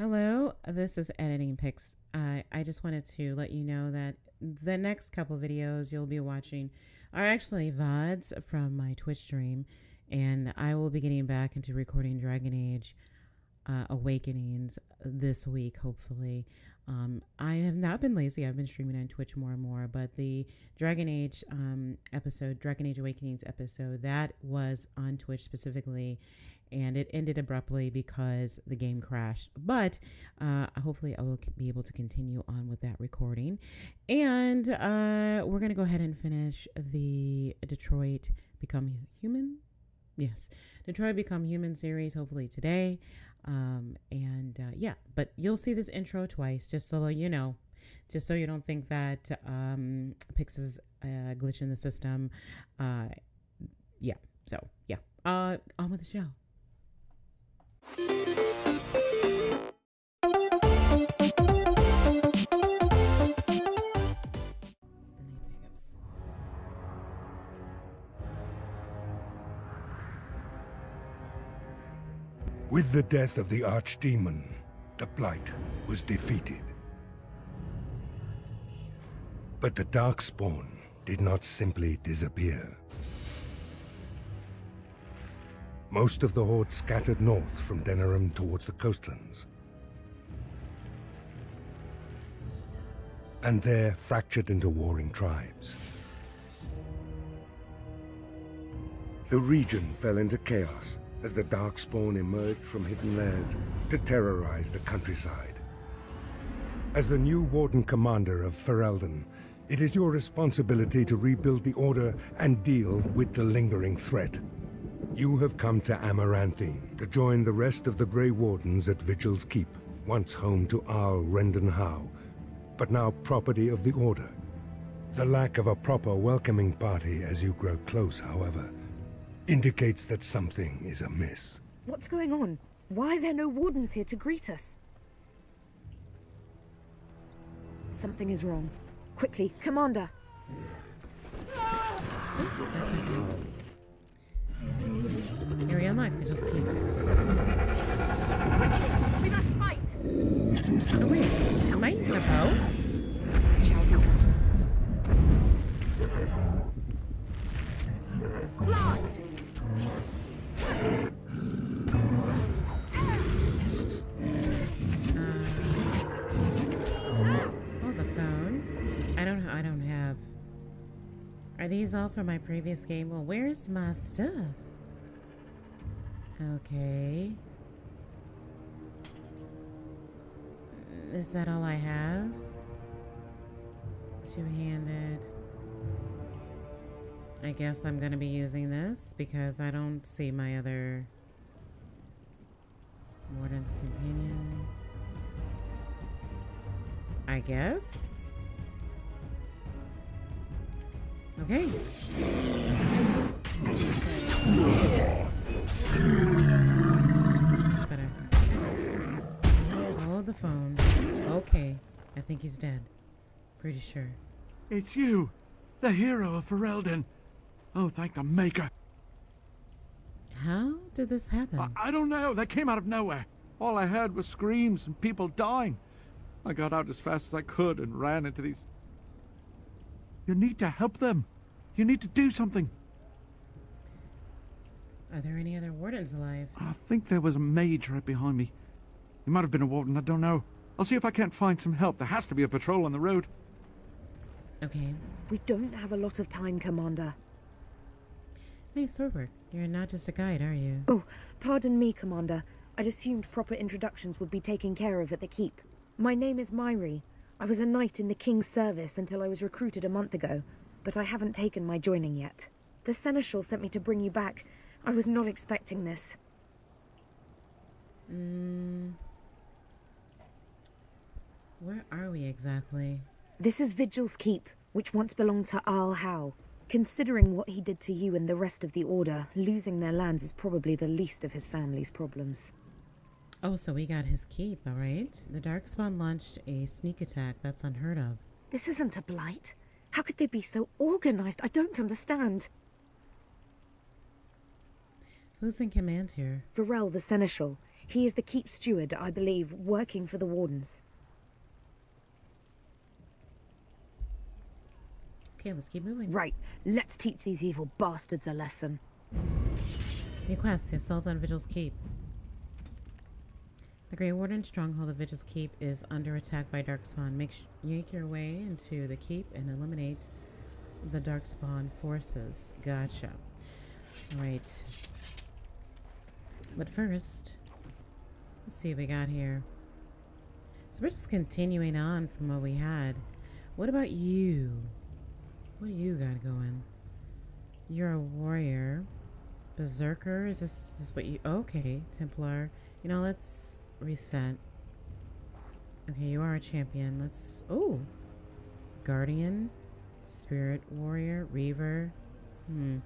Hello, this is Editing Picks. Uh, I just wanted to let you know that the next couple videos you'll be watching are actually VODs from my Twitch stream, and I will be getting back into recording Dragon Age uh, Awakenings this week, hopefully. Um, I have not been lazy. I've been streaming on Twitch more and more, but the Dragon Age um, episode, Dragon Age Awakenings episode, that was on Twitch specifically, and it ended abruptly because the game crashed. But uh, hopefully, I will be able to continue on with that recording. And uh, we're going to go ahead and finish the Detroit Become Human. Yes, Detroit Become Human series, hopefully today. Um, and uh, yeah, but you'll see this intro twice, just so you know, just so you don't think that um, Pix is a glitch in the system. Uh, yeah, so yeah, uh, on with the show. With the death of the Archdemon, the Blight was defeated. But the Darkspawn did not simply disappear. Most of the Horde scattered north from Denerim towards the coastlands. And there fractured into warring tribes. The region fell into chaos as the Darkspawn emerged from hidden lairs to terrorize the countryside. As the new Warden Commander of Ferelden, it is your responsibility to rebuild the Order and deal with the lingering threat. You have come to Amaranthine to join the rest of the Grey Wardens at Vigil's Keep, once home to Arl Rendon Howe, but now property of the Order. The lack of a proper welcoming party as you grow close, however, indicates that something is amiss. What's going on? Why are there no wardens here to greet us? Something is wrong. Quickly, Commander! Here we unlock Vigil's Keep. We must fight! Oh wait, am I using a bow? Shall we? Blast! Are these all from my previous game? Well, where's my stuff? Okay. Is that all I have? Two-handed. I guess I'm gonna be using this because I don't see my other Warden's Companion. I guess. Okay. Much better. Oh, the phone. Okay. I think he's dead. Pretty sure. It's you, the hero of Ferelden. Oh, thank the Maker. How did this happen? I, I don't know. They came out of nowhere. All I heard was screams and people dying. I got out as fast as I could and ran into these. You need to help them. You need to do something. Are there any other wardens alive? I think there was a mage right behind me. He might have been a warden, I don't know. I'll see if I can't find some help. There has to be a patrol on the road. Okay. We don't have a lot of time, Commander. Hey, Swordwork. You're not just a guide, are you? Oh, pardon me, Commander. I'd assumed proper introductions would be taken care of at the keep. My name is Mhairi. I was a knight in the King's service until I was recruited a month ago, but I haven't taken my joining yet. The Seneschal sent me to bring you back. I was not expecting this. Mm. Where are we exactly? This is Vigil's Keep, which once belonged to Arl Howe. Considering what he did to you and the rest of the Order, losing their lands is probably the least of his family's problems. Oh, so we got his keep, alright. The Darkspawn launched a sneak attack. That's unheard of. This isn't a blight. How could they be so organized? I don't understand. Who's in command here? Varel the Seneschal. He is the keep steward, I believe, working for the wardens. Okay, let's keep moving. Right, let's teach these evil bastards a lesson. New quest, the assault on Vigil's Keep. The Grey Warden stronghold of Vigil's Keep is under attack by Darkspawn. Make sh- yank your way into the keep and eliminate the Darkspawn forces. Gotcha. Alright. But first, let's see what we got here. So we're just continuing on from what we had. What about you? What do you got going? You're a warrior. Berserker? Is this, is this what you... Okay, Templar. You know, let's reset. Okay, you are a champion. Let's... Oh! Guardian. Spirit Warrior. Reaver. Hmm.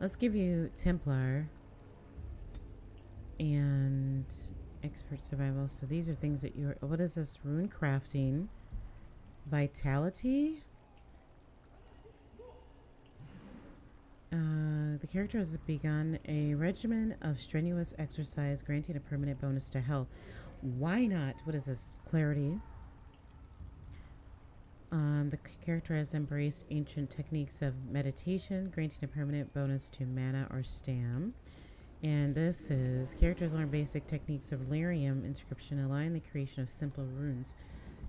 Let's give you Templar. And Expert Survival. So these are things that you're... What is this? Rune Crafting. Vitality? Uh, the character has begun a regimen of strenuous exercise, granting a permanent bonus to health. Why not? What is this? Clarity. Um, the character has embraced ancient techniques of meditation, granting a permanent bonus to mana or stam. And this is characters learn basic techniques of lyrium inscription, allowing the creation of simple runes.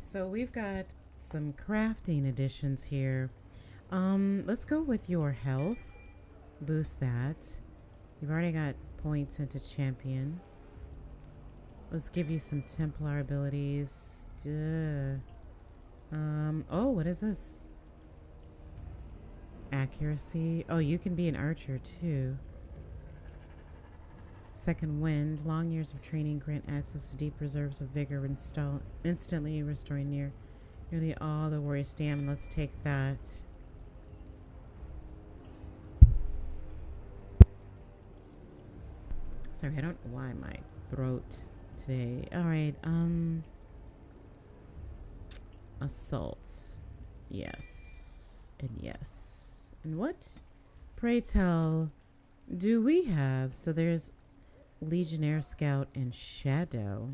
So we've got some crafting additions here. Um, let's go with your health boost that. You've already got points into champion. Let's give you some Templar abilities. Duh. Um, oh, what is this? Accuracy. Oh, you can be an archer too. Second wind. Long years of training grant access to deep reserves of vigor, install instantly restoring near nearly all the warrior stamina. Let's take that. Sorry, I don't know why my throat today. All right, um, assault. Yes, and yes. And what, pray tell, do we have? So there's Legionnaire Scout and Shadow.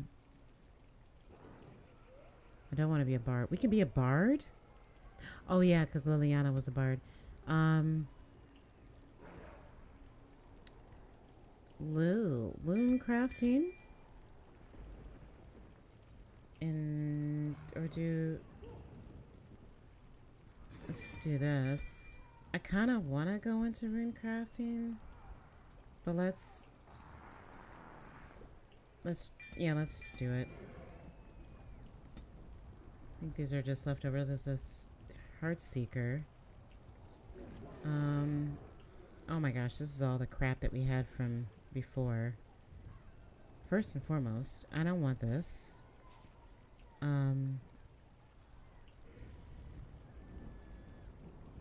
I don't want to be a bard. We can be a bard? Oh, yeah, because Leliana was a bard. Um, Loo, loom crafting, and or do. Let's do this. I kind of want to go into rune crafting, but let's let's yeah, let's just do it. I think these are just leftovers. This is Heartseeker. Um, oh my gosh, this is all the crap that we had from before. First and foremost, I don't want this. Um,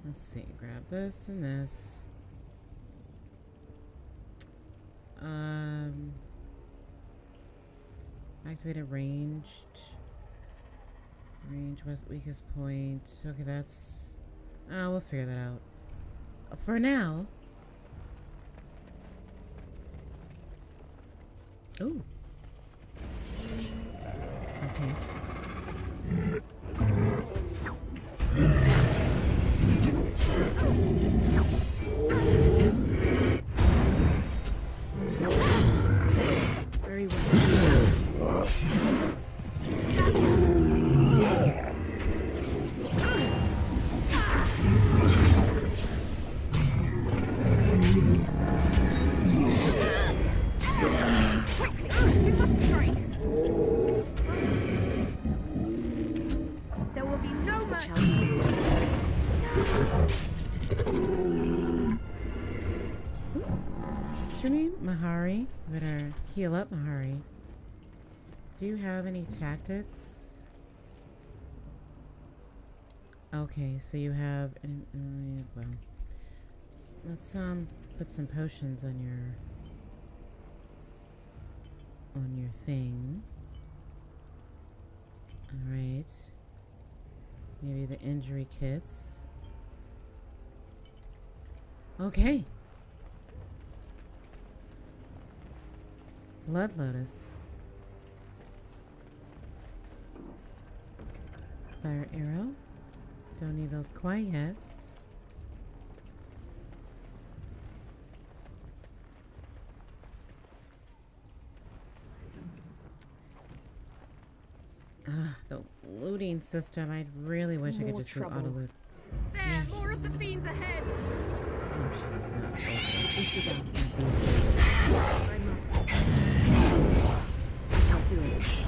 let's see, grab this and this. Um, activated ranged. Range was weakest point. Okay, that's. Oh, we'll figure that out. For now, Ooh. Okay. Mhairi. Better heal up, Mhairi. Do you have any tactics? Okay, so you have. Uh, well, let's um put some potions on your on your thing. All right. Maybe the injury kits. Okay. Blood Lotus. Fire arrow. Don't need those quite yet. Ah, the looting system. I really wish I could just trouble. do auto loot. There, more of the fiends ahead. Oh, jeez, not focused. It's begun. These things. I must. I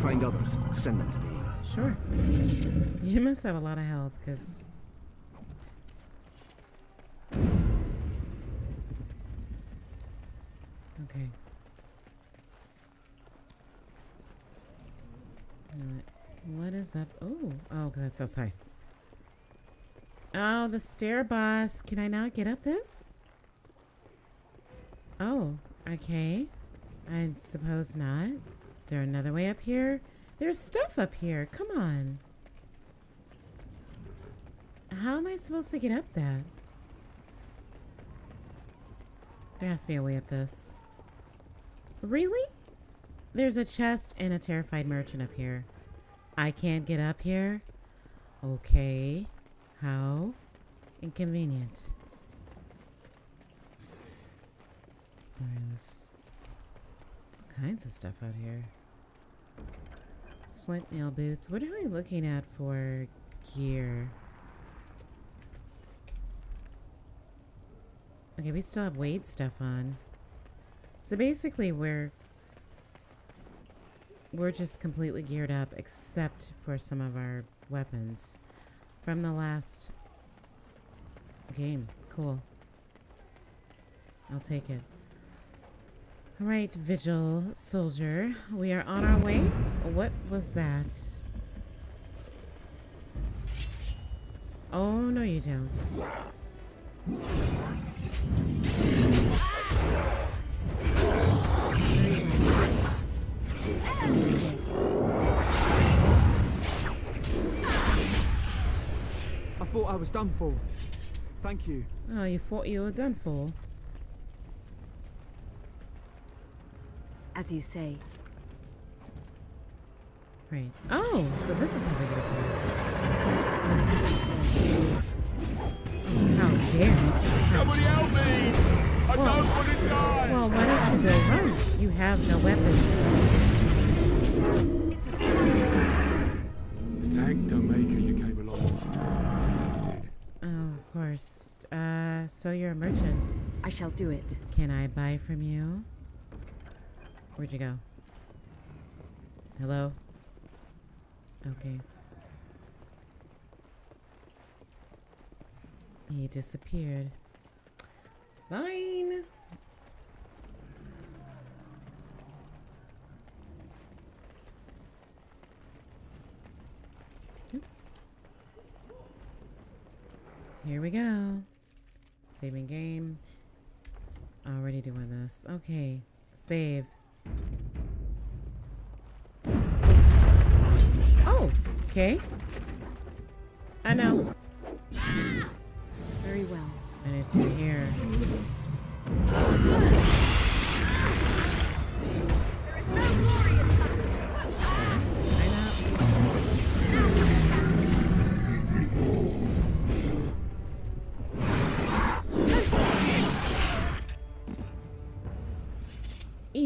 find others, send them to me. Sure. You must have a lot of health, because. Okay. What is up? Oh, oh, that's outside. Oh, the stair boss. Can I not get up this? Oh, okay. I suppose not. Is there another way up here? There's stuff up here. Come on. How am I supposed to get up that? There has to be a way up this. Really? There's a chest and a terrified merchant up here. I can't get up here? Okay. How inconvenient. There's all kinds of stuff out here. Splint nail boots. What are we looking at for gear? Okay, we still have Wade stuff on. So basically we're we're just completely geared up except for some of our weapons from the last game. Cool. I'll take it. Right, Vigil Soldier. We are on our way. What was that? Oh, no, you don't. I thought I was done for. Thank you. Oh, you thought you were done for. As you say. Right. Oh, so this is how we get up there. How dare you. Somebody help me! I Well- don't want to die! Well, why don't you go run? You have no weapons. Thank the maker you came along. Oh, of course. Uh, so you're a merchant. I shall do it. Can I buy from you? Where'd you go? Hello? Okay. He disappeared. Fine. Oops. Here we go. Saving game. Already doing this. Okay. Save. Oh, okay. I know. Very well. And it's in hear.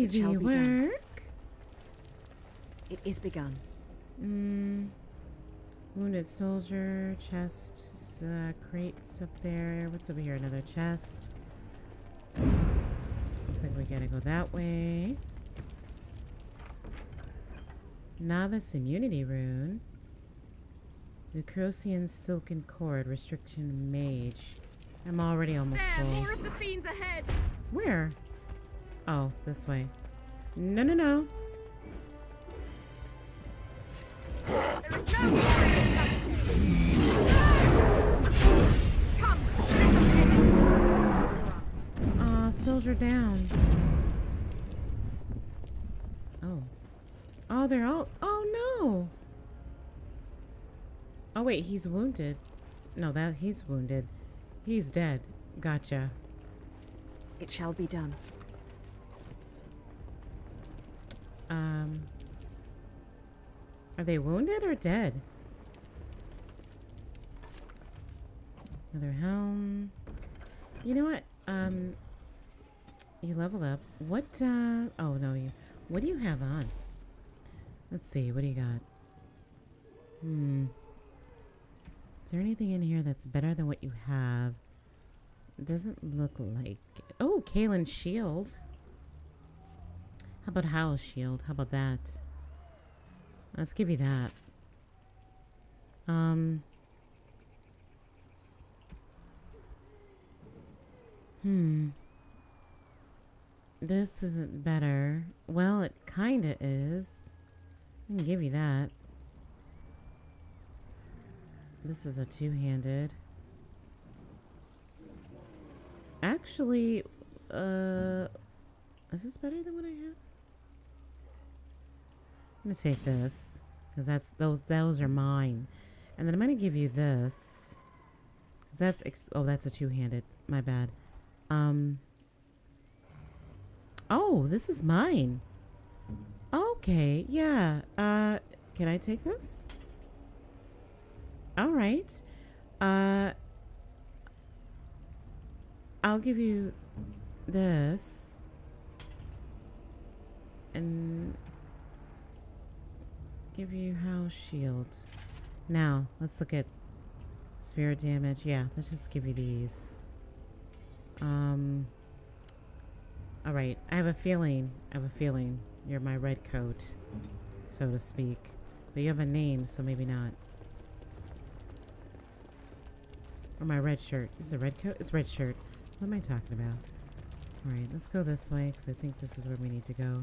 Easy shall be done. work. It is begun. Mm. Wounded soldier, chest, uh, crates up there. What's over here? Another chest. Looks like we gotta go that way. Novice immunity rune. Lucrosian Silken Cord, Restriction Mage. I'm already almost There, full. more of the fiends ahead. Where? Oh, this way. No, no, no. Aw, soldier down. Oh. Oh, they're all. Oh, no. Oh, wait, he's wounded. No, that he's wounded. He's dead. Gotcha. It shall be done. Um. Are they wounded or dead? Another helm. You know what? Um. You leveled up. What, uh. Oh, no, you. What do you have on? Let's see. What do you got? Hmm. Is there anything in here that's better than what you have? It doesn't look like. Oh, Kalen's shield. How about Howl's shield? How about that? Let's give you that. Um. Hmm. This isn't better. Well, it kinda is. I can give you that. This is a two-handed. Actually, uh, is this better than what I had? I'm gonna take this because that's those those are mine, and then I'm gonna give you this. Cause that's oh that's a two-handed. My bad. Um. Oh, this is mine. Okay, yeah. Uh, can I take this? All right. Uh, I'll give you this. And give you house shield. Now, let's look at spirit damage. Yeah, let's just give you these. Um All right, I have a feeling. I have a feeling you're my red coat, so to speak. But you have a name, so maybe not. Or my red shirt. Is it a red coat? It's red shirt. What am I talking about? Alright, let's go this way, because I think this is where we need to go.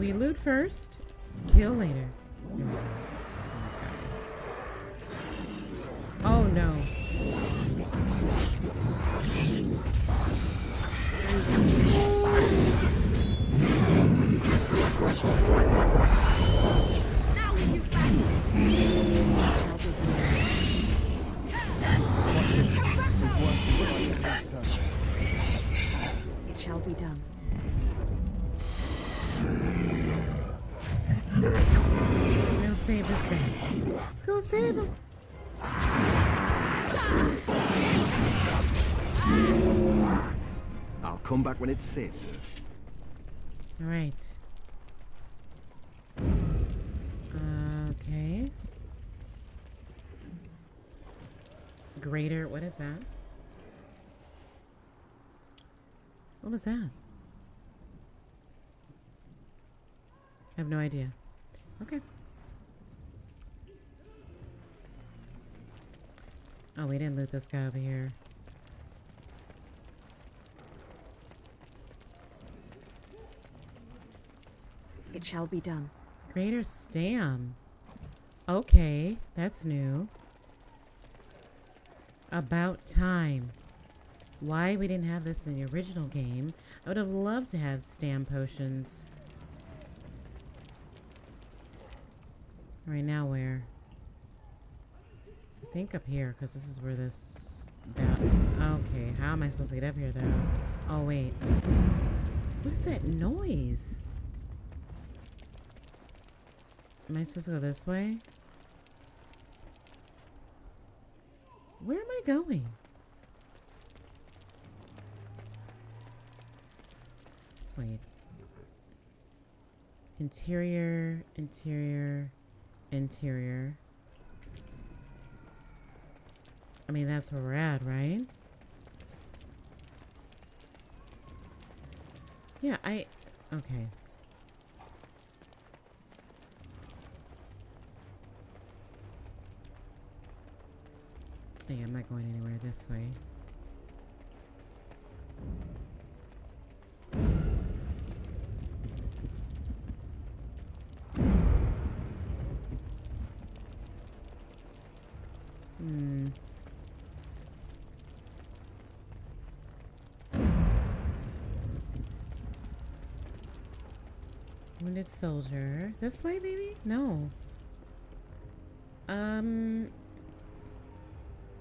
We loot first, kill later. Let's save him. I'll come back when it's safe, sir. All right. Okay. Greater. What is that? What was that? I have no idea. Okay. Oh, we didn't loot this guy over here. It shall be done. Greater Stam. Okay, that's new. About time. Why we didn't have this in the original game? I would have loved to have Stam potions. Right now, where? Think up here, because this is where this. Okay, how am I supposed to get up here, though? Oh, wait. What is that noise? Am I supposed to go this way? Where am I going? Wait. Interior, interior, interior. I mean, that's where we're at, right? Yeah, I... Okay. I think I'm not going anywhere this way. Soldier. This way, maybe? No. Um.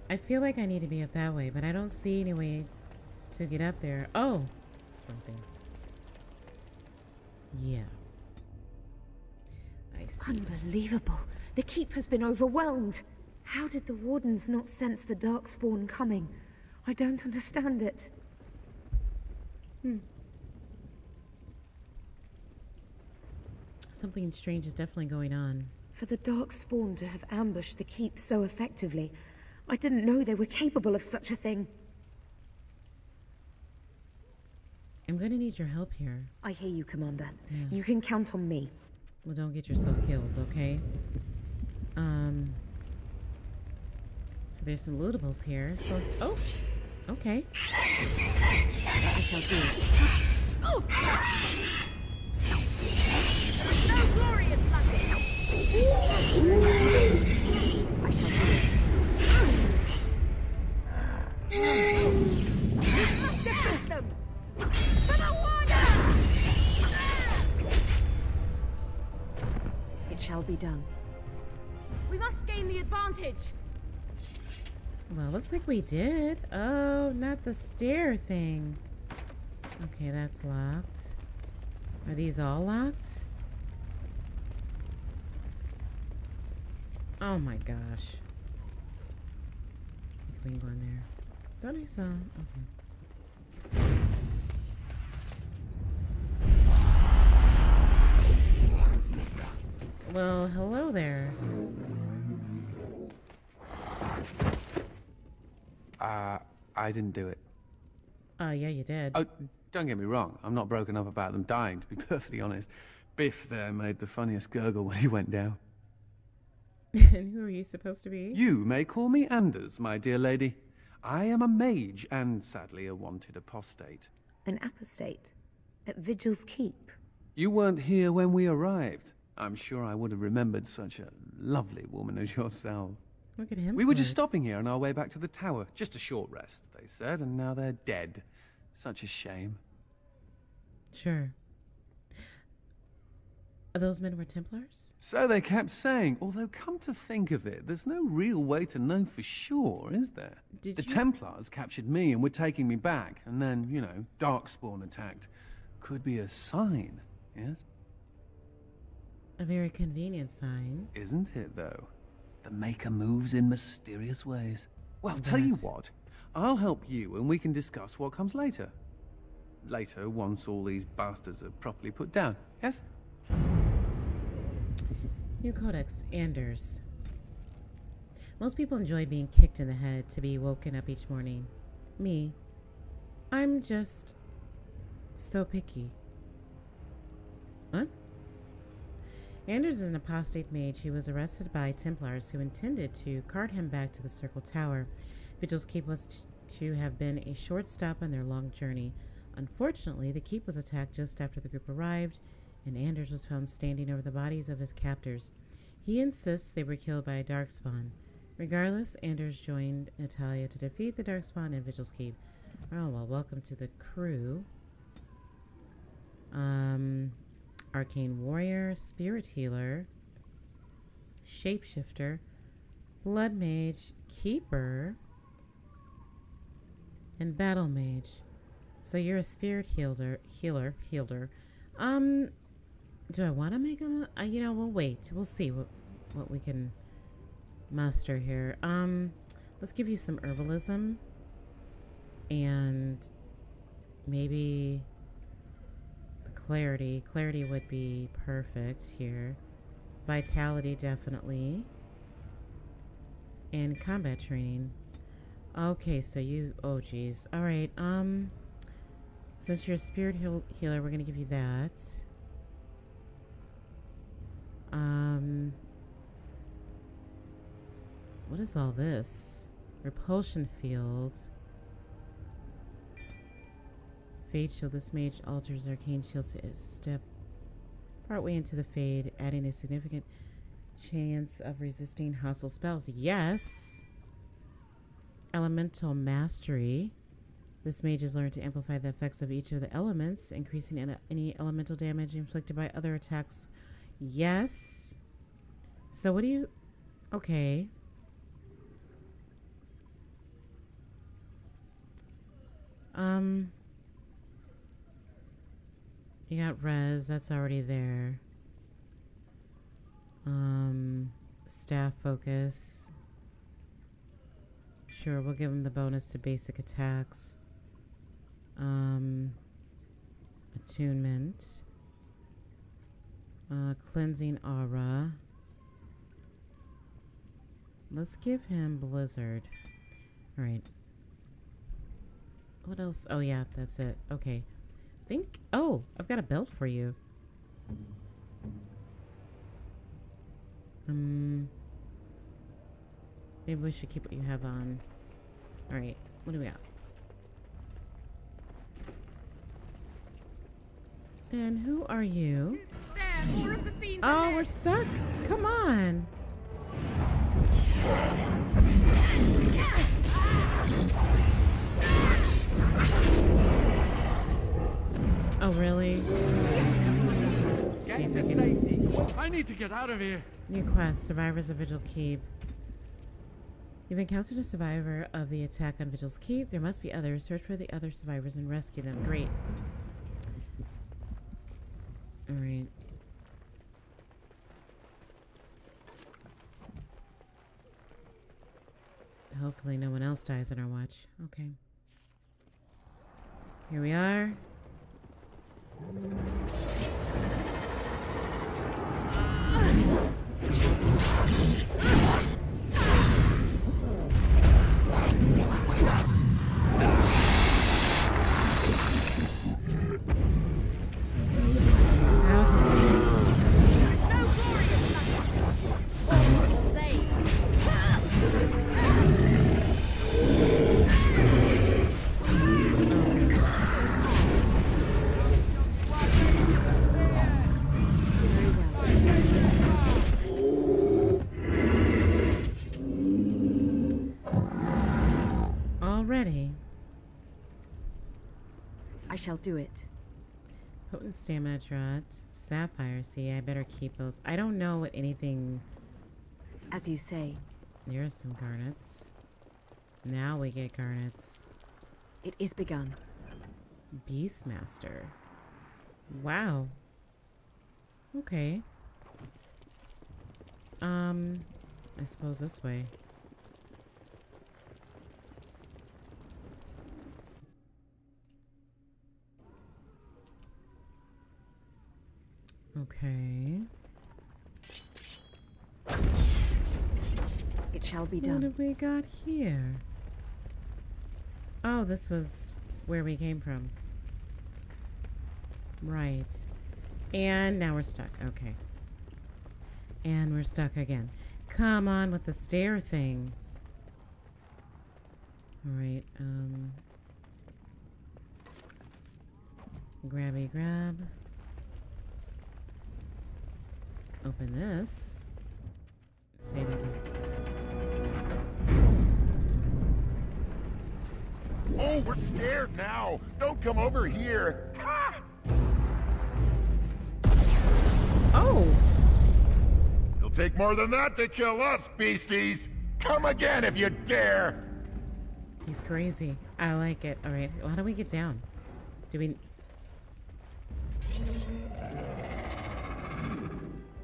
I feel like I need to be up that way, but I don't see any way to get up there. Oh! Something. Yeah. I see. Unbelievable. The keep has been overwhelmed. How did the wardens not sense the darkspawn coming? I don't understand it. Something strange is definitely going on. For the darkspawn to have ambushed the keep so effectively, I didn't know they were capable of such a thing. I'm gonna need your help here. I hear you, Commander. You can count on me. Well, don't get yourself killed, okay? Um. So there's some lootables here. So, oh, okay. I shall be done. We must gain the advantage! Well, looks like we did. Oh, not the stair thing. Okay, that's locked. Are these all locked? Oh my gosh. Go in there. Thought I saw. Okay. Well, hello there. Uh, I didn't do it. Oh, yeah, you did. Oh, don't get me wrong. I'm not broken up about them dying, to be perfectly honest. Biff there made the funniest gurgle when he went down. and who are you supposed to be? You may call me Anders, my dear lady. I am a mage and, sadly, a wanted apostate. An apostate. At Vigil's Keep. You weren't here when we arrived. I'm sure I would have remembered such a lovely woman as yourself. Look at him. We were just flirt. stopping here on our way back to the tower. Just a short rest, they said, and now they're dead. Such a shame. Sure. Those men were Templars? So they kept saying, although come to think of it, there's no real way to know for sure, is there? Did the you- Templars captured me and were taking me back, and then, you know, Darkspawn attacked. Could be a sign, yes? A very convenient sign. Isn't it, though? The Maker moves in mysterious ways. Well, tell you what, I'll help you and we can discuss what comes later. Later, once all these bastards are properly put down, yes? New Codex, Anders. Most people enjoy being kicked in the head to be woken up each morning. Me. I'm just so picky. What? Anders is an apostate mage He was arrested by Templars who intended to cart him back to the Circle Tower. Vigil's Keep was to have been a short stop on their long journey. Unfortunately, the keep was attacked just after the group arrived, and Anders was found standing over the bodies of his captors. He insists they were killed by a darkspawn. Regardless, Anders joined Natalia to defeat the darkspawn in Vigil's Keep. Oh well, welcome to the crew. Um, arcane warrior, spirit healer, shapeshifter, blood mage, keeper, and battle mage. So you're a spirit healer, healer, healer. Um, do I want to make him? Uh, you know, we'll wait. We'll see what what we can muster here. Um, let's give you some herbalism, and maybe clarity. Clarity would be perfect here. Vitality definitely, and combat training. Okay, so you. Oh, geez. All right. Um, since you're a spirit heal- healer, we're gonna give you that. Um, what is all this? Repulsion field. Fade shield. This mage alters arcane shield to step partway into the fade, adding a significant chance of resisting hostile spells. Yes. Elemental mastery. This mage has learned to amplify the effects of each of the elements, increasing any elemental damage inflicted by other attacks. Yes. So what do you... Okay. Um... You got res, that's already there. Um, staff focus. Sure, we'll give him the bonus to basic attacks. Um, attunement. Uh, cleansing aura. Let's give him blizzard. All right. What else? Oh yeah, that's it. Okay. Think. Oh, I've got a belt for you. Um. Maybe we should keep what you have on. All right. What do we got? And who are you? There, more of the fiends Oh, ahead. we're stuck. Come on. Oh, really? See Get if I to can. safety. I need to get out of here. New quest: Survivors of Vigil Keep. You've encountered a survivor of the attack on Vigil's Keep. There must be others. Search for the other survivors and rescue them. Great. All Hopefully, no one else dies in our watch. Okay. Here we are. Ah. Shall do it. Potent stamina draught. Sapphire. See, I better keep those. I don't know what anything. As you say, There's some garnets. Now we get garnets. it is begun. Beastmaster. Wow. Okay. Um, I suppose this way. Okay. It shall be done. What have we got here? Oh, this was where we came from. Right. And now we're stuck. Okay. And we're stuck again. Come on with the stair thing. Alright, um. Grabby grab. Open this. Save it. Oh, we're scared now. Don't come over here. Oh! It'll take more than that to kill us, beasties. Come again if you dare. He's crazy. I like it. All right. How do we get down? Do we?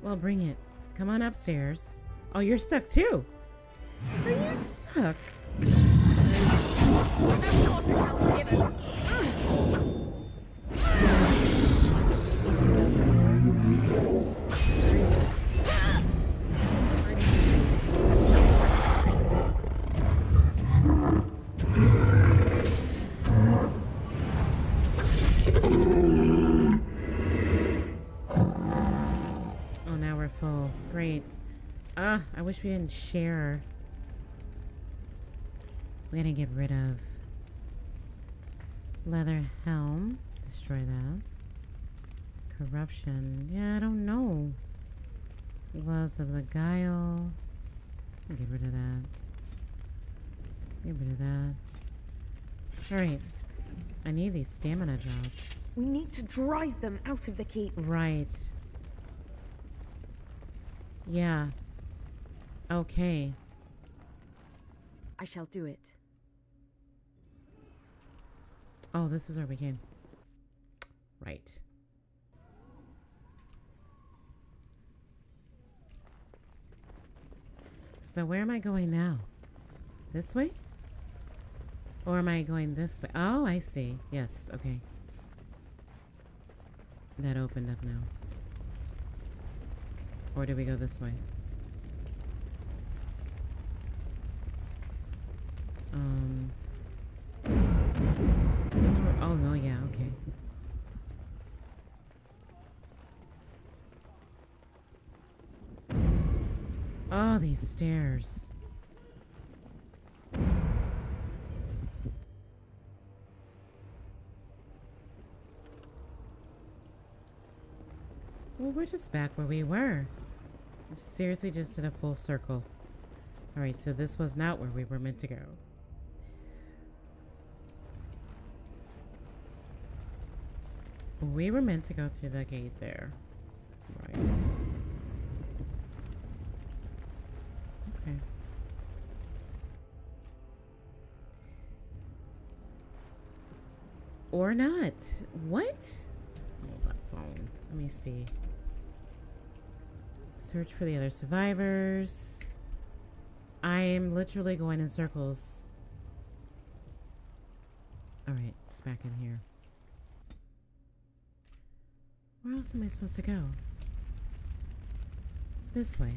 Well, bring it. Come on upstairs. Oh, you're stuck too. Are you stuck? Ah, I wish we didn't share. We're gonna get rid of leather helm. Destroy that. Corruption. Yeah, I don't know. Gloves of the guile. Get rid of that. Get rid of that. Alright. I need these stamina drops. We need to drive them out of the keep. Right. Yeah. Okay. I shall do it. Oh, this is where we came. Right. So where am I going now? This way? Or am I going this way? Oh, I see. Yes, okay. That opened up now. Or do we go this way? Um. Is this where? Oh no, yeah, okay. Oh, these stairs. Well, we're just back where we were. Seriously just did a full circle. Alright, so this was not where we were meant to go. We were meant to go through the gate there. Right. Okay. Or not. What? Hold that phone. Let me see. Search for the other survivors. I'm literally going in circles. Alright, it's back in here. Where else am I supposed to go? This way.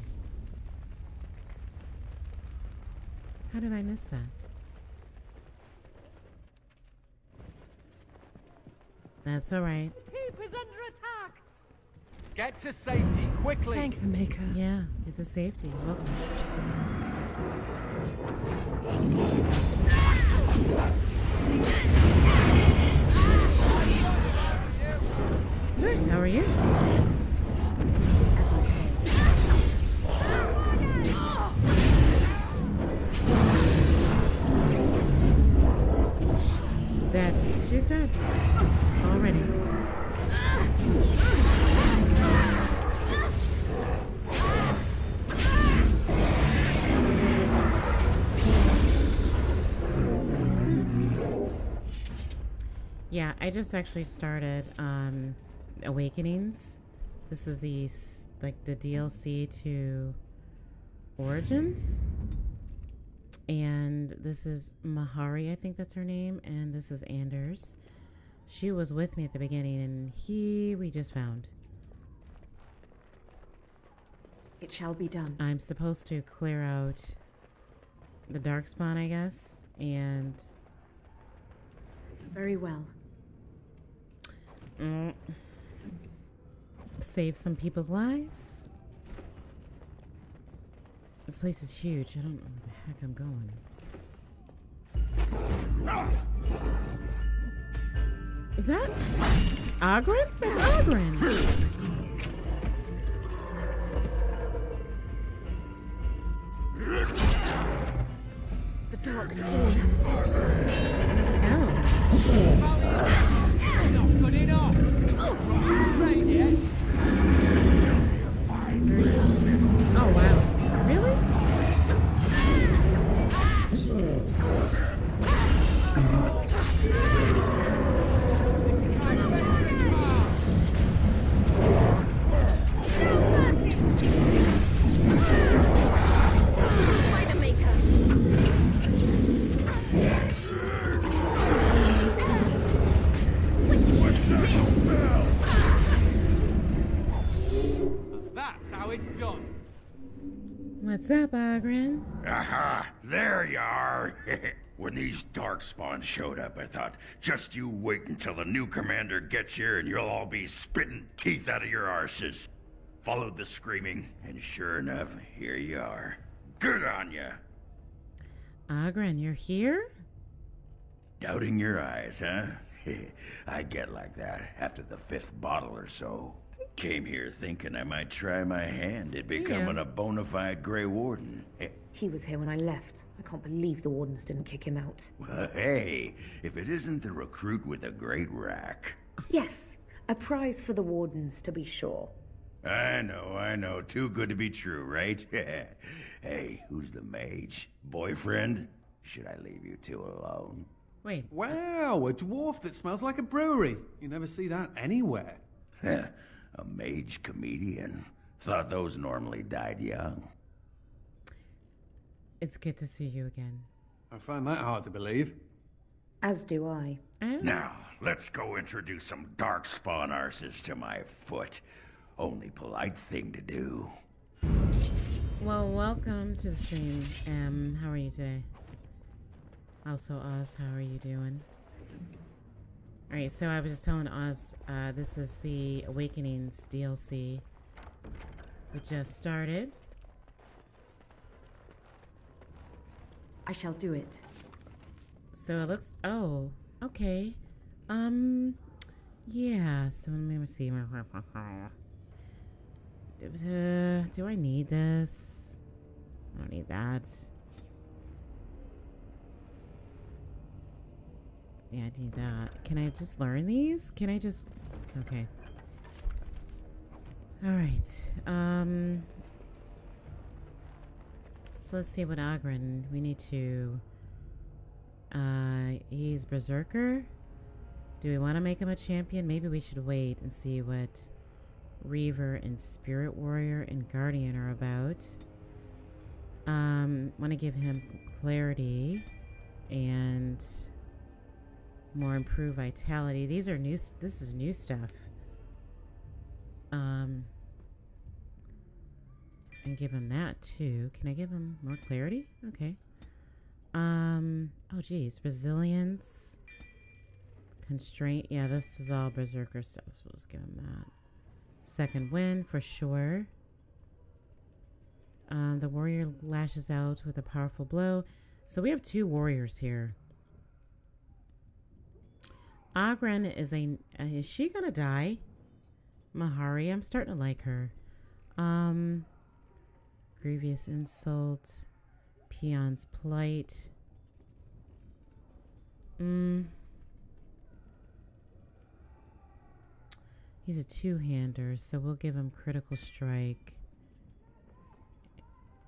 How did I miss that? That's alright. The Keep is under attack. Get to safety, quickly! Thank the Maker. Yeah, get to safety. Welcome. Good. How are you? She's dead. She's dead. Already. Yeah, I just actually started um, Awakenings. This is the like the DLC to Origins, and this is Mhairi. I think that's her name, and this is Anders. She was with me at the beginning, and he we just found. It shall be done. I'm supposed to clear out the darkspawn, I guess, and Very well. mm, save some people's lives. This place is huge. I don't know where the heck I'm going. Is that Oghren? That's Oghren. The dark have sensed us. Let's That's how it's done. What's up, Oghren? Aha! There you are! when these Darkspawn showed up, I thought, just you wait until the new commander gets here and you'll all be spitting teeth out of your arses. Followed the screaming, and sure enough, here you are. Good on ya! Oghren, you're here? Doubting your eyes, huh? I get like that after the fifth bottle or so. Came here thinking I might try my hand at becoming Yeah. a bona fide Grey Warden. Eh, He was here when I left. I can't believe the wardens didn't kick him out. well, hey, if it isn't the recruit with a great rack. Yes, a prize for the wardens, to be sure. I know, I know. Too good to be true, right? hey, who's the mage? Boyfriend? Should I leave you two alone? Wait, Wow, a dwarf that smells like a brewery. You never see that anywhere. Heh, a mage comedian. Thought those normally died young. it's good to see you again. I find that hard to believe. As do I. Oh, Now, let's go introduce some darkspawn arses to my foot. Only polite thing to do. Well, welcome to the stream. Um, how are you today? Also, Oz, how are you doing? Alright, so I was just telling Oz, uh, this is the Awakenings DLC. We just started. I shall do it. So it looks. Oh, okay. Um, yeah. So let me see. Uh, do I need this? I don't need that. Yeah, I need that. Can I just learn these? Can I just? Okay. All right. Um. So let's see what Oghren we need to. Uh, he's Berserker. Do we want to make him a champion? Maybe we should wait and see what Reaver and Spirit Warrior and Guardian are about. Um, want to give him clarity and more improved vitality. These are new. This is new stuff. Um, and give him that too. Can I give him more clarity? Okay. Um. Oh, geez. Resilience. Constraint. Yeah, this is all Berserker stuff. So just give him that. Second win for sure. Um, the warrior lashes out with a powerful blow. So we have two warriors here. Oghren is a. Is she gonna die? Mhairi. I'm starting to like her. Um. Grievous insult. Peon's plight. Mm. He's a two-hander, so we'll give him critical strike.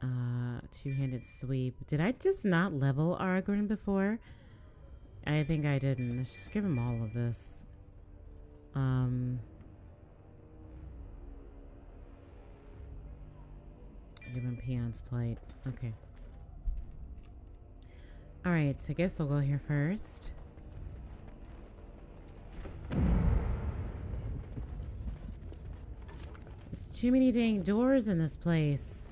Uh, two-handed sweep. Did I just not level Aragorn before? I think I didn't. Let's just give him all of this. Um. Give him Peon's plight. Okay. Alright, so I guess I'll go here first. There's too many dang doors in this place.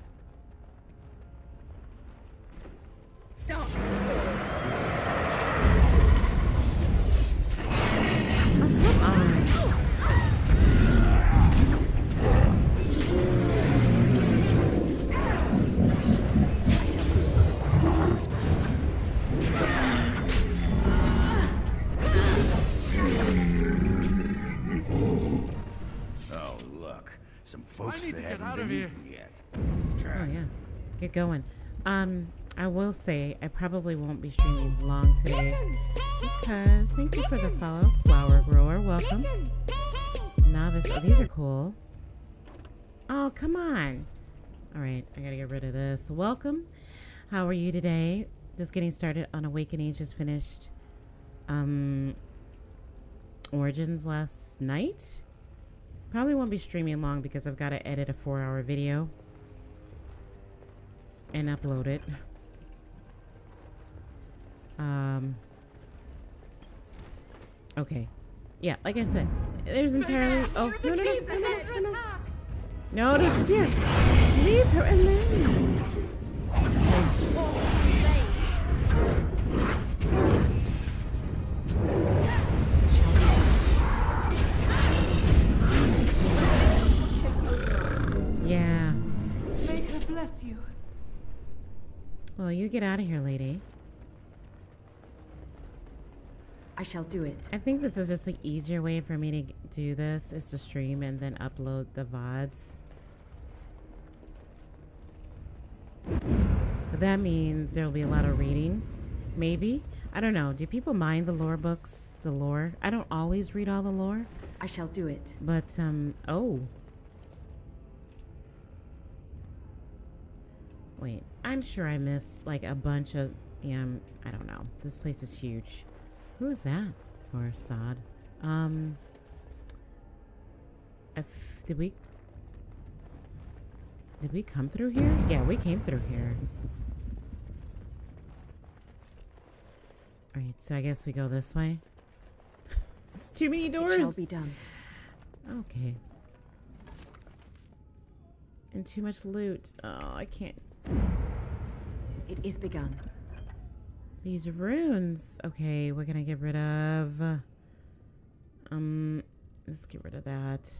Going. Um, I will say I probably won't be streaming long today because thank you for the follow, flower grower. Welcome, novice. Oh, these are cool. Oh come on. All right, I gotta get rid of this. Welcome. How are you today? Just getting started on Awakening. Just finished. Um, Origins last night. Probably won't be streaming long because I've got to edit a four-hour video and upload it. Um. Okay. Yeah, like I said, there's entirely. Oh no no no no no no no! No, dare! Leave her alone. Yeah. May her bless you. Well, you get out of here, lady. I shall do it. I think this is just the easier way for me to do this is to stream and then upload the VODs. But that means there'll be a lot of reading. Maybe. I don't know. Do people mind the lore books? The lore? I don't always read all the lore. I shall do it. But, um, oh. Wait. I'm sure I missed like a bunch of, yeah, um, I don't know. This place is huge. Who is that for Sod? Um, if, did we, did we come through here? Yeah, we came through here. Alright, so I guess we go this way. it's too many doors. It shall be done. Okay. And too much loot. Oh, I can't. It is begun. These runes. Okay, can I get rid of? Um, let's get rid of that.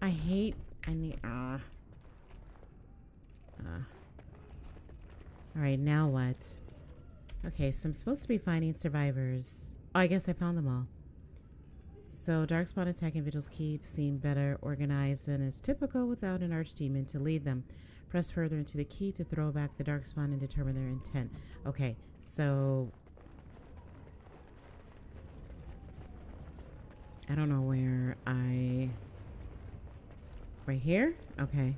I hate. I need. Ah. Uh, uh. All right, now what? Okay, so I'm supposed to be finding survivors. Oh, I guess I found them all. So, Darkspawn attacking Vigil's Keep seem better organized than is typical without an Archdemon to lead them. Press further into the keep to throw back the dark Darkspawn and determine their intent. Okay, so... I don't know where I... Right here? Okay.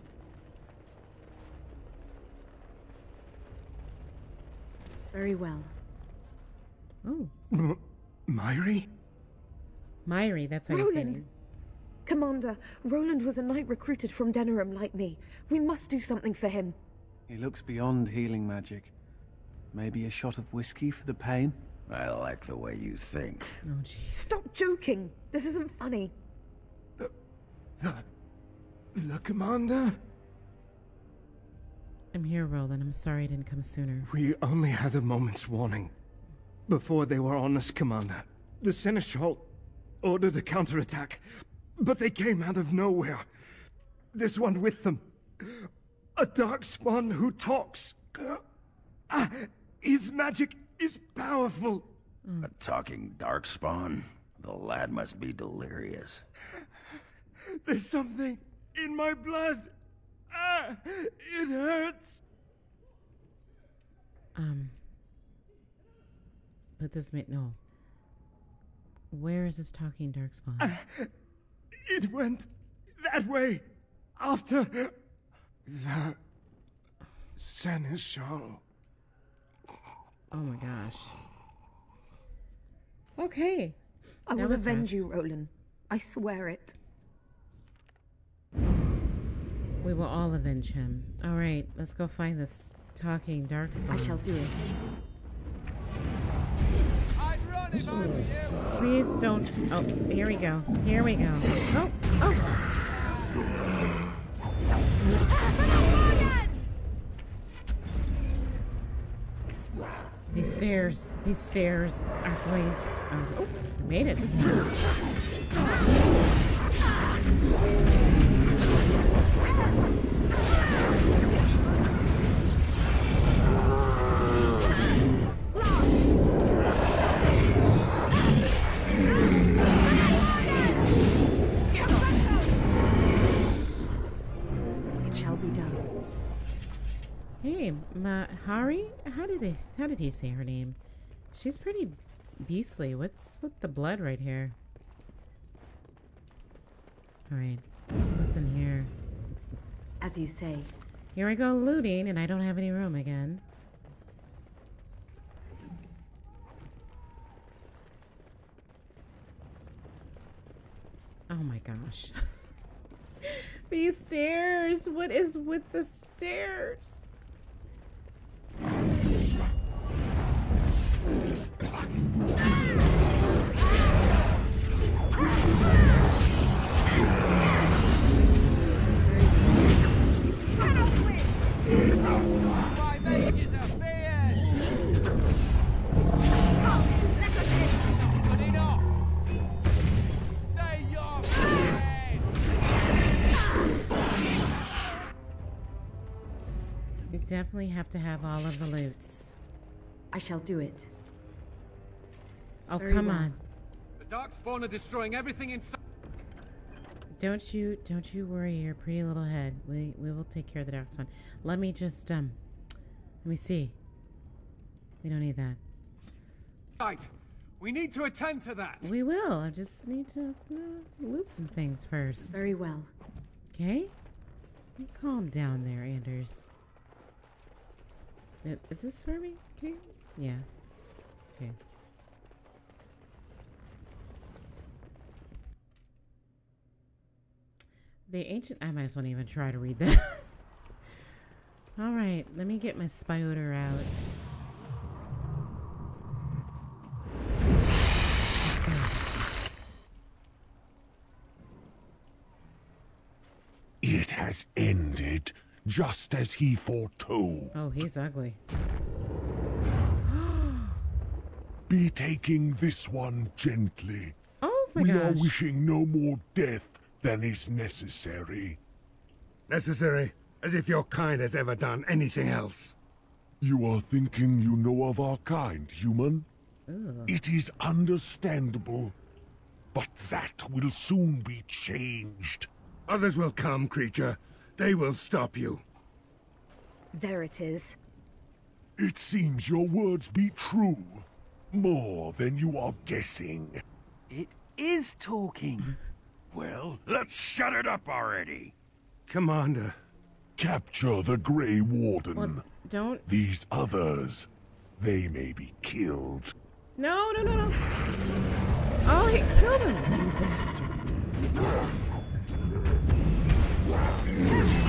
Very well. Oh. M Mhairi? Mhairi, that's how Roland. you say it. Commander, Roland was a knight recruited from Denerim like me. We must do something for him. He looks beyond healing magic. Maybe a shot of whiskey for the pain? I like the way you think. Oh, jeez. Stop joking. This isn't funny. The... The commander? I'm here, Roland. I'm sorry I didn't come sooner. We only had a moment's warning. Before they were on us, Commander. The Seneschal ordered a counterattack, but they came out of nowhere. This one with them. A darkspawn who talks. Ah, his magic is powerful. A talking darkspawn? The lad must be delirious. There's something in my blood. Ah, it hurts. Um. But this may no. Where is this talking darkspawn? Ah, it went that way after the seneschal. Oh my gosh. Okay. I That will avenge rough. you, Roland. I swear it. We will all avenge him. All right, let's go find this talking darkspawn. I shall do it. Please don't. Oh, here we go. Here we go. Oh, oh. These stairs, these stairs are going to. Oh, oh, made it this time. Mhairi? How did they? How did he say her name? She's pretty beastly. What's with the blood right here? All right, listen here. As you say. Here I go looting, and I don't have any room again. Oh my gosh. These stairs! What is with the stairs? Definitely have to have all of the loots. I shall do it. Oh, Very come well. on. The Darkspawn are destroying everything in sight. Don't you don't you worry your pretty little head. We we will take care of the dark one. Let me just um let me see. We don't need that. Right. We need to attend to that. We will. I just need to uh, loot some things first. Very well. Okay? Calm down there, Anders. Is this for me? Okay. Yeah. Okay. The ancient. I might as well even try to read that. All right, let me get my spider out. It has ended, just as he foretold. Oh, he's ugly. Be taking this one gently. Oh my we are wishing no more death than is necessary. Necessary? As if your kind has ever done anything else. You are thinking you know of our kind, human? Ugh. It is understandable. But that will soon be changed. Others will come, creature. They will stop you. There it is. It seems your words be true. More than you are guessing. It is talking. Well, let's shut it up already. Commander. Capture the Grey Warden. Well, don't. These others, they may be killed. No, no, no, no. Oh, he killed him, you bastard. Get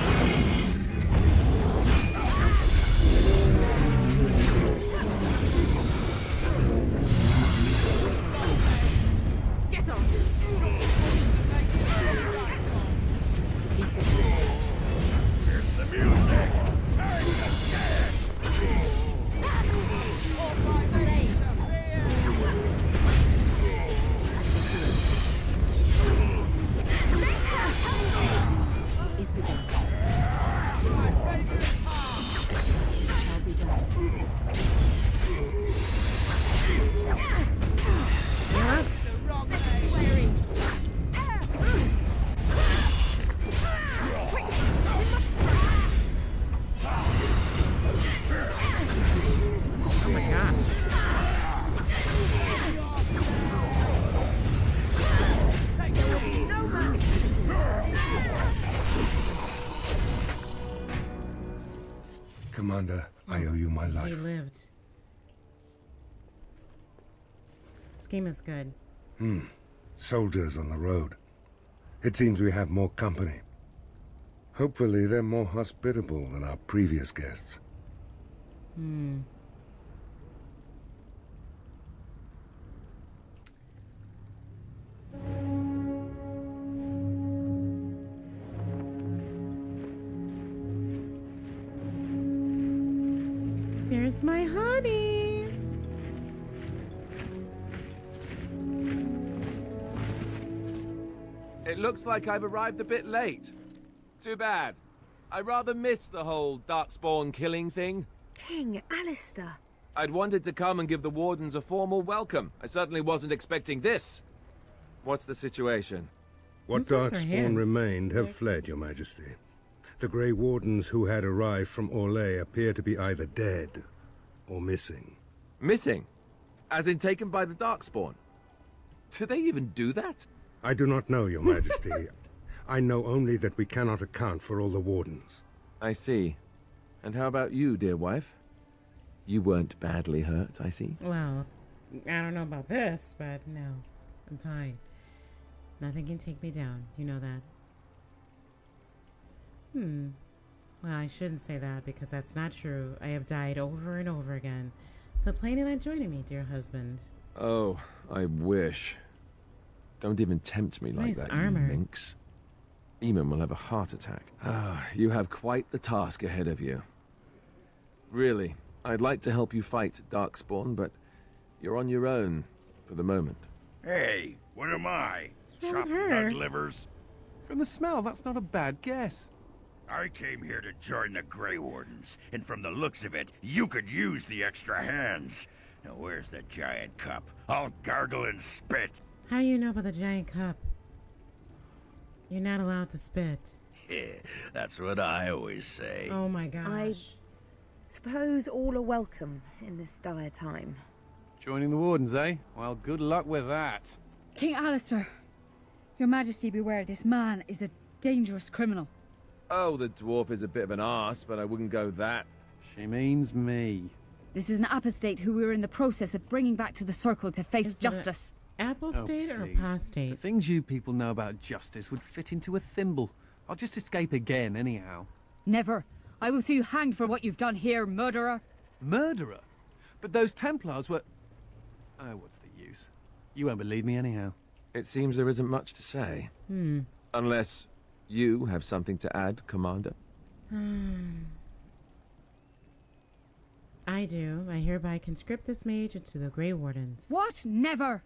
This game is good. Hmm. Soldiers on the road. It seems we have more company. Hopefully they're more hospitable than our previous guests. Hmm. There's my honey. It looks like I've arrived a bit late. Too bad. I rather miss the whole Darkspawn killing thing. King Alistair. I'd wanted to come and give the Wardens a formal welcome. I certainly wasn't expecting this. What's the situation? What Who's with Darkspawn remained have fled, Your Majesty. The Grey Wardens who had arrived from Orlais appear to be either dead or missing. Missing? As in taken by the Darkspawn? Do they even do that? I do not know, Your Majesty. I know only that we cannot account for all the Wardens. I see. And how about you, dear wife? You weren't badly hurt, I see. Well, I don't know about this, but no, I'm fine. Nothing can take me down. You know that. Hmm. Well, I shouldn't say that because that's not true. I have died over and over again. So planning on joining me, dear husband. Oh, I wish. Don't even tempt me like Nice that, armor. you minx. Eamon will have a heart attack. Ah, you have quite the task ahead of you. Really, I'd like to help you fight Darkspawn, but you're on your own for the moment. Hey, what am I? wrong with her? livers? From the smell, that's not a bad guess. I came here to join the Grey Wardens, and from the looks of it, you could use the extra hands. Now where's the giant cup? I'll gargle and spit. How do you know about the giant cup? You're not allowed to spit. That's what I always say. Oh my gosh. I suppose all are welcome in this dire time. Joining the Wardens, eh? Well, good luck with that. King Alistair, your majesty beware, this man is a dangerous criminal. Oh, the dwarf is a bit of an ass, but I wouldn't go that. She means me. This is an apostate who we are in the process of bringing back to the Circle to face Is justice. Apostate Oh, or please. The things you people know about justice would fit into a thimble. I'll just escape again, anyhow. Never. I will see you hanged for what you've done here, murderer. Murderer? But those Templars were... Oh, what's the use? You won't believe me anyhow. It seems there isn't much to say. Hmm. Unless you have something to add, Commander. Hmm. I do. I hereby conscript this mage into the Grey Wardens. What? Never.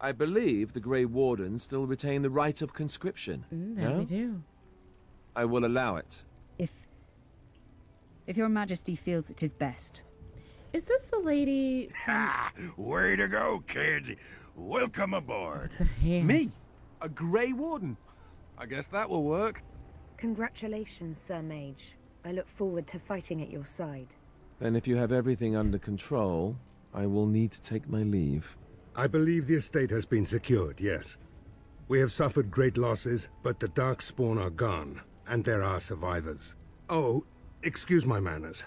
I believe the Grey Wardens still retain the right of conscription. Mm, that no? we do. I will allow it. If... If your majesty feels it is best. Is this the lady Ha! Way to go, kids. Welcome aboard. the hands? Me? A Grey Warden? I guess that will work. Congratulations, Sir Mage. I look forward to fighting at your side. Then if you have everything under control, I will need to take my leave. I believe the estate has been secured, yes. We have suffered great losses, but the Darkspawn are gone, and there are survivors. Oh, excuse my manners.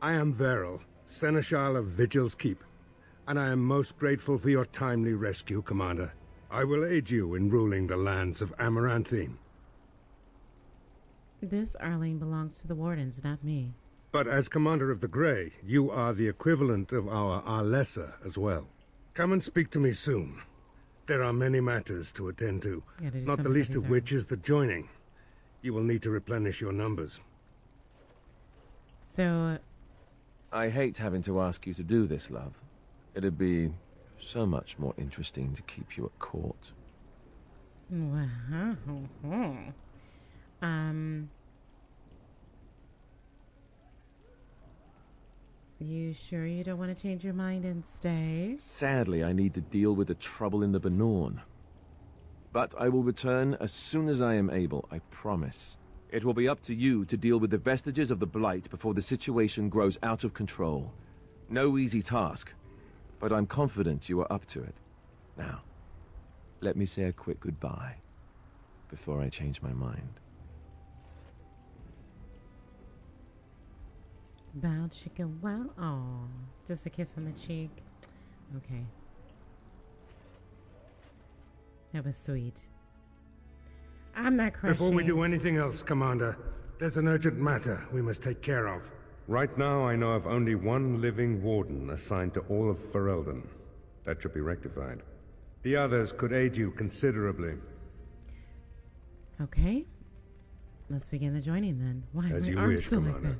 I am Varel, Seneschal of Vigil's Keep, and I am most grateful for your timely rescue, Commander. I will aid you in ruling the lands of Amaranthine. This Arling belongs to the Wardens, not me. But as Commander of the Grey, you are the equivalent of our Arlessa as well. Come and speak to me soon. There are many matters to attend to, Gotta not the least of which is the joining. You will need to replenish your numbers. So, I hate having to ask you to do this, love. It'd be so much more interesting to keep you at court. wow. Um. You sure you don't want to change your mind and stay? Sadly, I need to deal with the trouble in the Bannorn. But I will return as soon as I am able, I promise. It will be up to you to deal with the vestiges of the Blight before the situation grows out of control. No easy task, but I'm confident you are up to it. Now, let me say a quick goodbye before I change my mind. Bow chicken wow. Oh, just a kiss on the cheek. Okay. That was sweet. I'm not crushing. Before we do anything else, Commander, there's an urgent matter we must take care of. Right now, I know of only one living warden assigned to all of Ferelden. That should be rectified. The others could aid you considerably. Okay. Let's begin the joining then. Why As you wish, like Commander. that?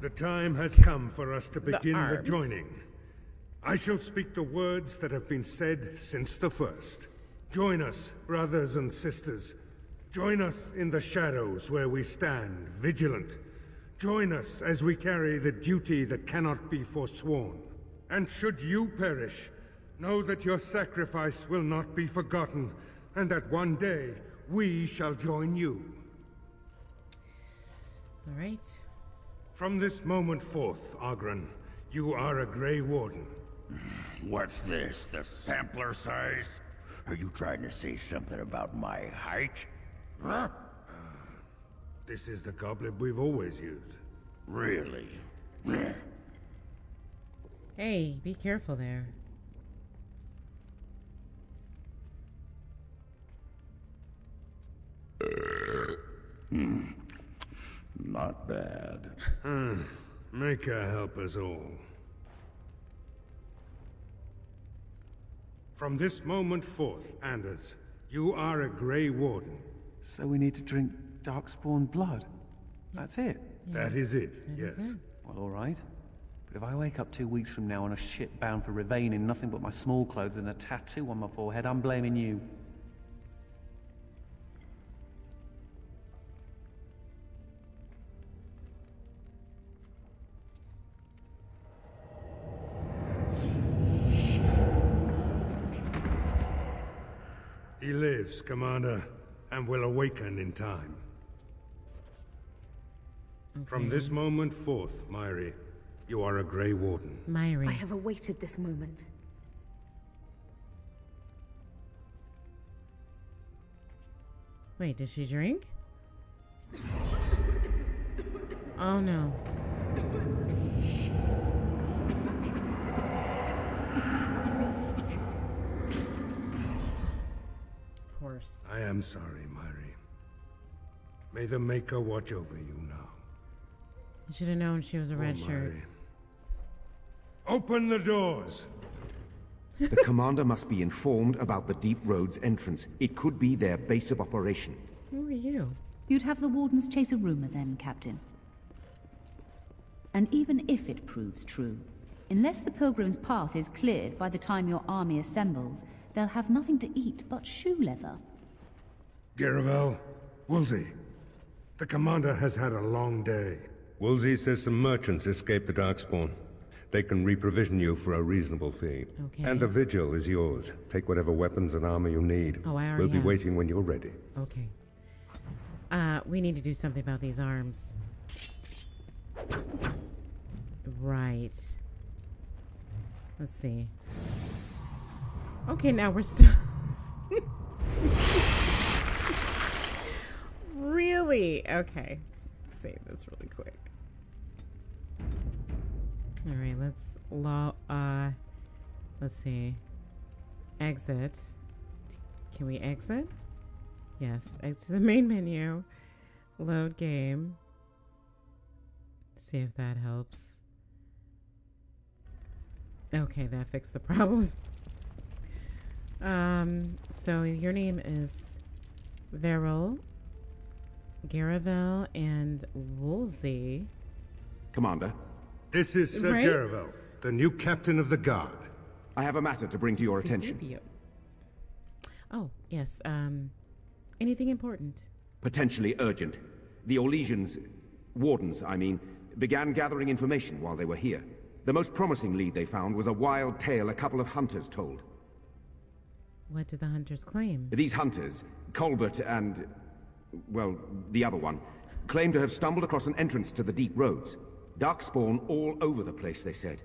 The time has come for us to begin the, arms. joining. I shall speak the words that have been said since the first. Join us, brothers and sisters. Join us in the shadows where we stand, vigilant. Join us as we carry the duty that cannot be forsworn. And should you perish, know that your sacrifice will not be forgotten, and that one day we shall join you. All right. From this moment forth, Oghren, you are a Grey Warden. What's this, the sampler size? Are you trying to say something about my height? Huh? This is the goblet we've always used. Really? Hey, be careful there. Hmm. Not bad. Hmm. Make her help us all. From this moment forth, Anders, you are a Grey Warden. So we need to drink darkspawn blood. That's it. Yeah. That is it, yes. Is it. Well, all right. But if I wake up two weeks from now on a ship bound for Rivain in nothing but my small clothes and a tattoo on my forehead, I'm blaming you. He lives, Commander, and will awaken in time. From this moment forth, Mhairi, you are a Grey Warden. Mhairi. I have awaited this moment. Wait, did she drink? Oh no. Of course. I am sorry, Mhairi. May the Maker watch over you now. I should have known she was a red Oh, shirt. Open the doors! The commander must be informed about the Deep Roads entrance. It could be their base of operation. Who are you? You'd have the Wardens chase a rumor then, Captain. And even if it proves true, unless the Pilgrim's path is cleared by the time your army assembles, they'll have nothing to eat but shoe leather. Garevel, Woolsey. The commander has had a long day. Woolsey says some merchants escaped the Darkspawn. They can reprovision you for a reasonable fee. Okay. And the vigil is yours. Take whatever weapons and armor you need. Oh, I already We'll be have. waiting when you're ready. Okay. Uh, we need to do something about these arms. Right. Let's see. Okay, now we're still. really? Okay. Save this really quick. All right, let's law. Uh, let's see. Exit. Can we exit? Yes. Exit the main menu. Load game. See if that helps. Okay, that fixed the problem. Um, so your name is Varel, Garevel, and Woolsey. Commander? This is Sir Right? Garevel, the new captain of the guard. I have a matter to bring to your attention. Oh, yes. Um, anything important? Potentially urgent. The Orlesians, wardens, I mean, began gathering information while they were here. The most promising lead they found was a wild tale a couple of hunters told. What did the hunters claim? These hunters, Colbert and, well, the other one, claimed to have stumbled across an entrance to the deep roads. Darkspawn all over the place, they said.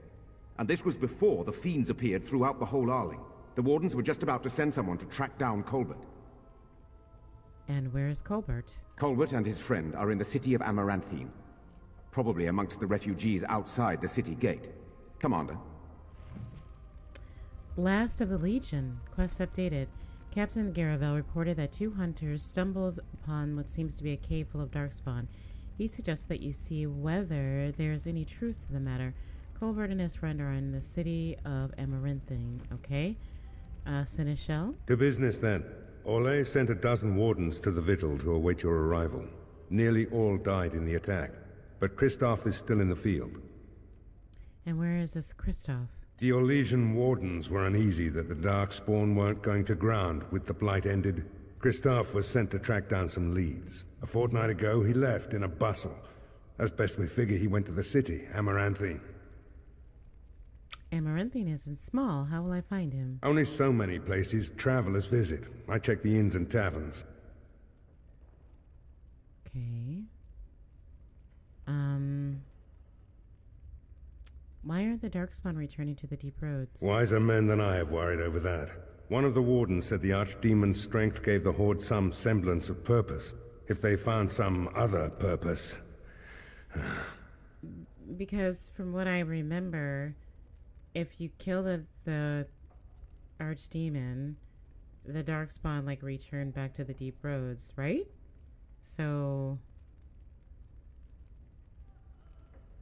And this was before the fiends appeared throughout the whole Arling. The wardens were just about to send someone to track down Colbert. And where is Colbert? Colbert and his friend are in the city of Amaranthine. Probably amongst the refugees outside the city gate. Commander. Last of the Legion. Quest updated. Captain Garevel reported that two hunters stumbled upon what seems to be a cave full of darkspawn. He suggests that you see whether there's any truth to the matter. Colbert and his friend are in the city of Amaranthine, okay? Uh, Seneschal? To business then. Orlais sent a dozen wardens to the vigil to await your arrival. Nearly all died in the attack, but Kristoff is still in the field. And where is this Kristoff? The Orlesian wardens were uneasy that the Darkspawn weren't going to ground with the blight ended. Kristoff was sent to track down some leads. A fortnight ago, he left in a bustle. As best we figure, he went to the city, Amaranthine. Amaranthine isn't small. How will I find him? Only so many places travelers visit. I check the inns and taverns. Okay. Um. Why aren't the Darkspawn returning to the deep roads? Wiser men than I have worried over that. One of the wardens said the archdemon's strength gave the Horde some semblance of purpose. If they found some other purpose. Because from what I remember, if you kill the the archdemon, the Darkspawn like return back to the deep roads, right? So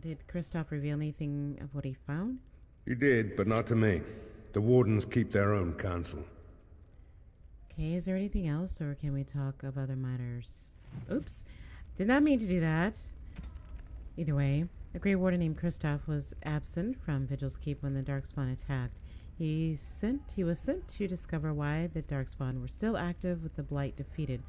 did Kristoff reveal anything of what he found? He did, but not to me. The wardens keep their own counsel. Okay, is there anything else, or can we talk of other matters? Oops, did not mean to do that. Either way, a Grey Warden named Kristoff was absent from Vigil's Keep when the Darkspawn attacked. He sent. He was sent to discover why the Darkspawn were still active with the Blight defeated.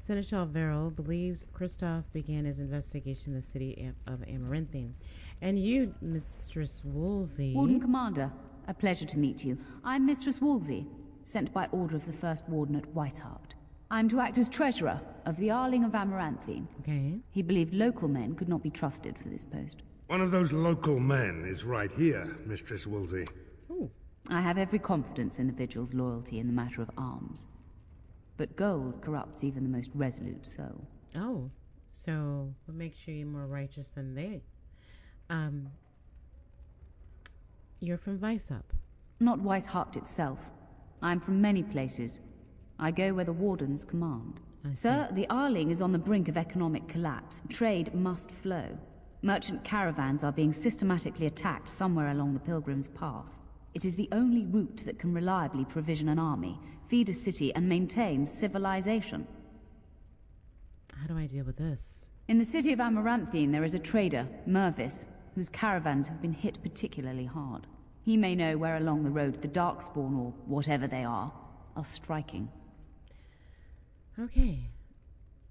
Seneschal Varel believes Kristoff began his investigation in the city of Amaranthine. And you, Mistress Woolsey. Warden Commander, a pleasure to meet you. I'm Mistress Woolsey. sent by order of the First Warden at Weisshaupt. I'm to act as treasurer of the Arling of Amaranthine. Okay. He believed local men could not be trusted for this post. One of those local men is right here, Mistress Woolsey. I have every confidence in the Vigil's loyalty in the matter of arms. But gold corrupts even the most resolute soul. Oh, so what makes you more righteous than they? Um, you're from Weisshaupt. Not Weisshaupt itself. I'm from many places. I go where the wardens command. Sir, the Arling is on the brink of economic collapse. Trade must flow. Merchant caravans are being systematically attacked somewhere along the Pilgrim's Path. It is the only route that can reliably provision an army, feed a city, and maintain civilization. How do I deal with this? In the city of Amaranthine, there is a trader, Mervis, whose caravans have been hit particularly hard. He may know where along the road the Darkspawn, or whatever they are, are striking. Okay.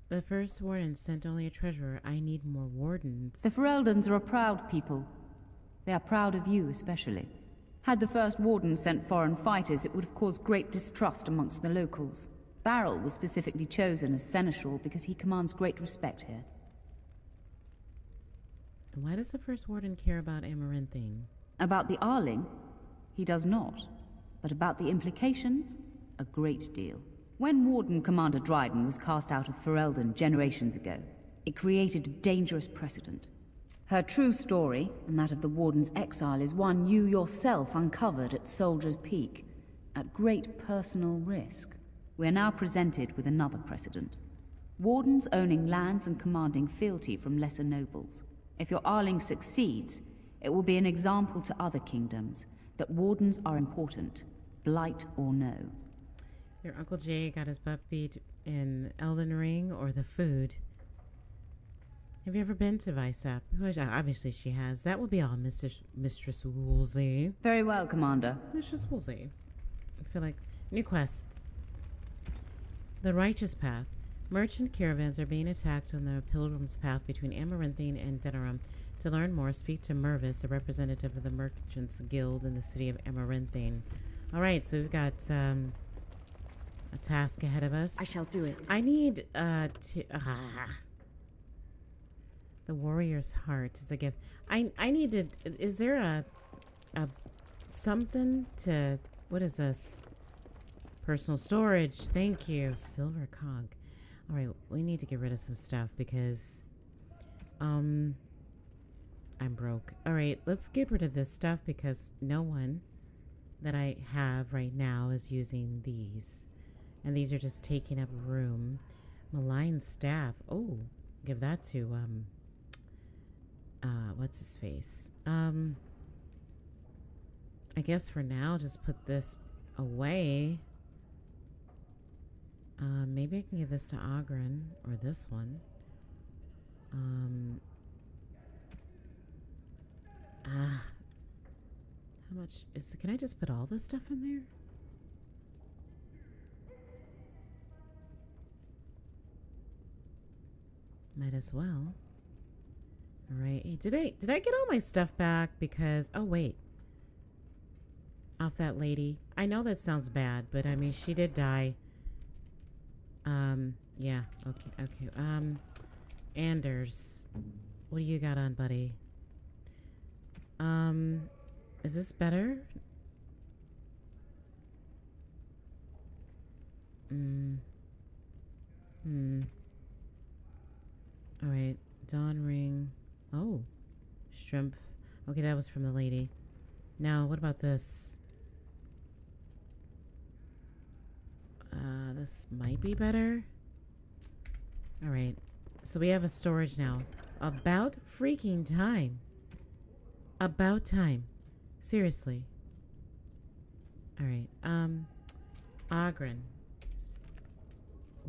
The first warden sent only a treasurer. I need more wardens. The Fereldans are a proud people. They are proud of you, especially. Had the first warden sent foreign fighters, it would have caused great distrust amongst the locals. Varel was specifically chosen as seneschal because he commands great respect here. And why does the first warden care about Amaranthine? About the Arling? He does not. But about the implications? A great deal. When Warden Commander Dryden was cast out of Ferelden generations ago, it created a dangerous precedent. Her true story, and that of the Warden's exile, is one you yourself uncovered at Soldier's Peak, at great personal risk. We are now presented with another precedent. Wardens owning lands and commanding fealty from lesser nobles. If your Arling succeeds, it will be an example to other kingdoms that wardens are important, blight or no. Your Uncle Jay got his butt beat in Elden Ring or the food. Have you ever been to uh, Obviously she has. That will be all, Mistress, Mistress Woolsey. Very well, Commander. Mistress Woolsey. I feel like... New quest. The Righteous Path. Merchant caravans are being attacked on the Pilgrim's Path between Amaranthine and Denerim. To learn more, speak to Mervis, a representative of the Merchants Guild in the city of Amaranthine. Alright, so we've got um, a task ahead of us. I shall do it. I need uh, to... ah. The Warrior's Heart is a gift. I, I need to... Is there a... a something to... What is this? Personal storage. Thank you. Silver cog. All right, we need to get rid of some stuff because um I'm broke. All right, let's get rid of this stuff because no one that I have right now is using these. And these are just taking up room. Malign staff. Oh, give that to um uh what's his face? Um I guess for now just put this away. Uh, maybe I can give this to Oghren or this one. Um. Ah. How much is? Can I just put all this stuff in there? Might as well. All right. Hey, did I did I get all my stuff back? Because oh wait. Off that lady. I know that sounds bad, but I mean she did die. Um, yeah, okay, okay. Um, Anders, what do you got on, buddy? Um, is this better? Hmm. Hmm. Alright, Dawn Ring. Oh, Shrimp. Okay, that was from the lady. Now, what about this? Uh, this might be better. All right. So we have a storage now. About freaking time. About time. Seriously. All right. Um, Oghren.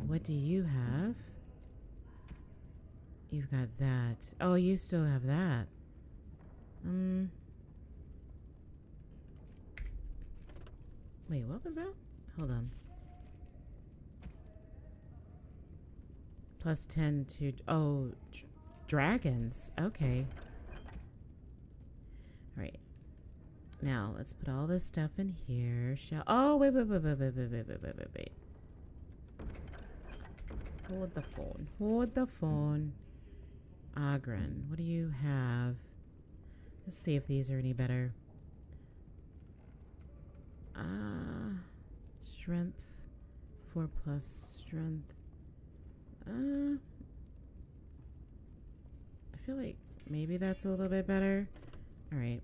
What do you have? You've got that. Oh, you still have that. Um. Wait, what was that? Hold on. Plus 10 to... Oh, dragons. Okay. Alright. Now let's put all this stuff in here. Shall oh wait wait wait wait wait wait wait wait wait wait wait. Hold the phone. Hold the phone. Oghren, what do you have? Let's see if these are any better. Uh strength. Four plus strength. Uh I feel like maybe that's a little bit better. Alright.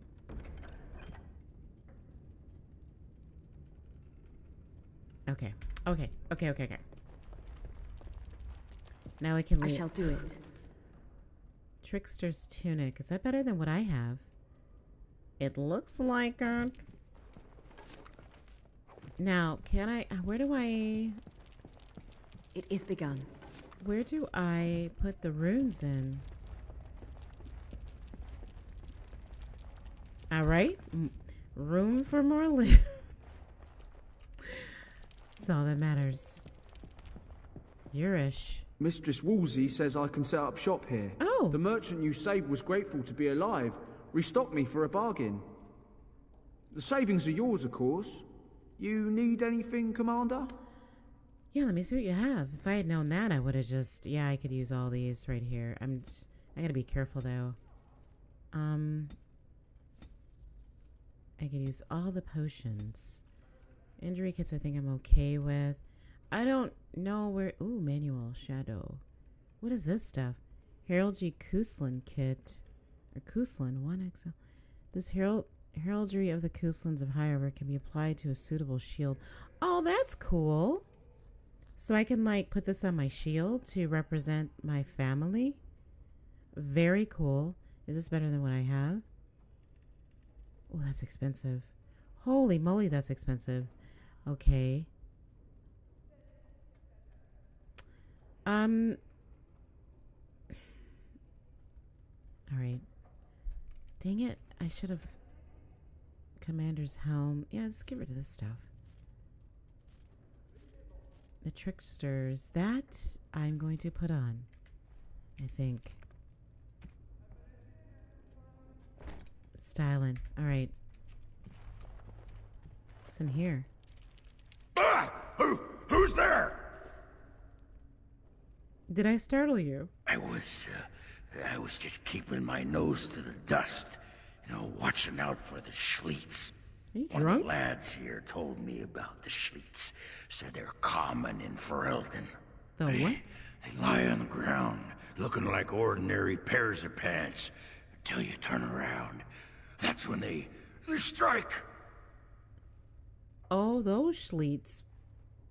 Okay. Okay. Okay. Okay. Okay. Now we can. I leave- shall do it. Trickster's tunic. Is that better than what I have? It looks like it. Now, can I? uh, Where do I? It is begun. Where do I put the runes in? All right, room for more li- That's all that matters. Yuriah. Mistress Woolsey says I can set up shop here. Oh. The merchant you saved was grateful to be alive. Restocked me for a bargain. The savings are yours, of course. You need anything, Commander? Yeah, let me see what you have. If I had known that, I would have just. Yeah, I could use all these right here. I'm. Just, I gotta be careful though. Um. I could use all the potions. Injury kits, I think I'm okay with. I don't know where. Ooh, manual shadow. What is this stuff? Heraldry Cousland kit, or Cousland one XL. This herald heraldry of the Couslands of Highever can be applied to a suitable shield. Oh, that's cool. So I can like put this on my shield to represent my family. Very cool. Is this better than what I have? Oh, that's expensive. Holy moly, that's expensive. Okay. Um. All right. Dang it. I should have. Commander's helm. Yeah, let's get rid of this stuff. The tricksters. That I'm going to put on. I think. Styling. All right. What's in here? Ah! Who? Who's there? Did I startle you? I was, uh, I was just keeping my nose to the dust. You know, watching out for the Schleets. Are you One drunk? of the lads here told me about the Schleets. Said they're common in Ferelden. The They- what? They lie on the ground, looking like ordinary pairs of pants, until you turn around. That's when they, they strike. Oh, those Schleets.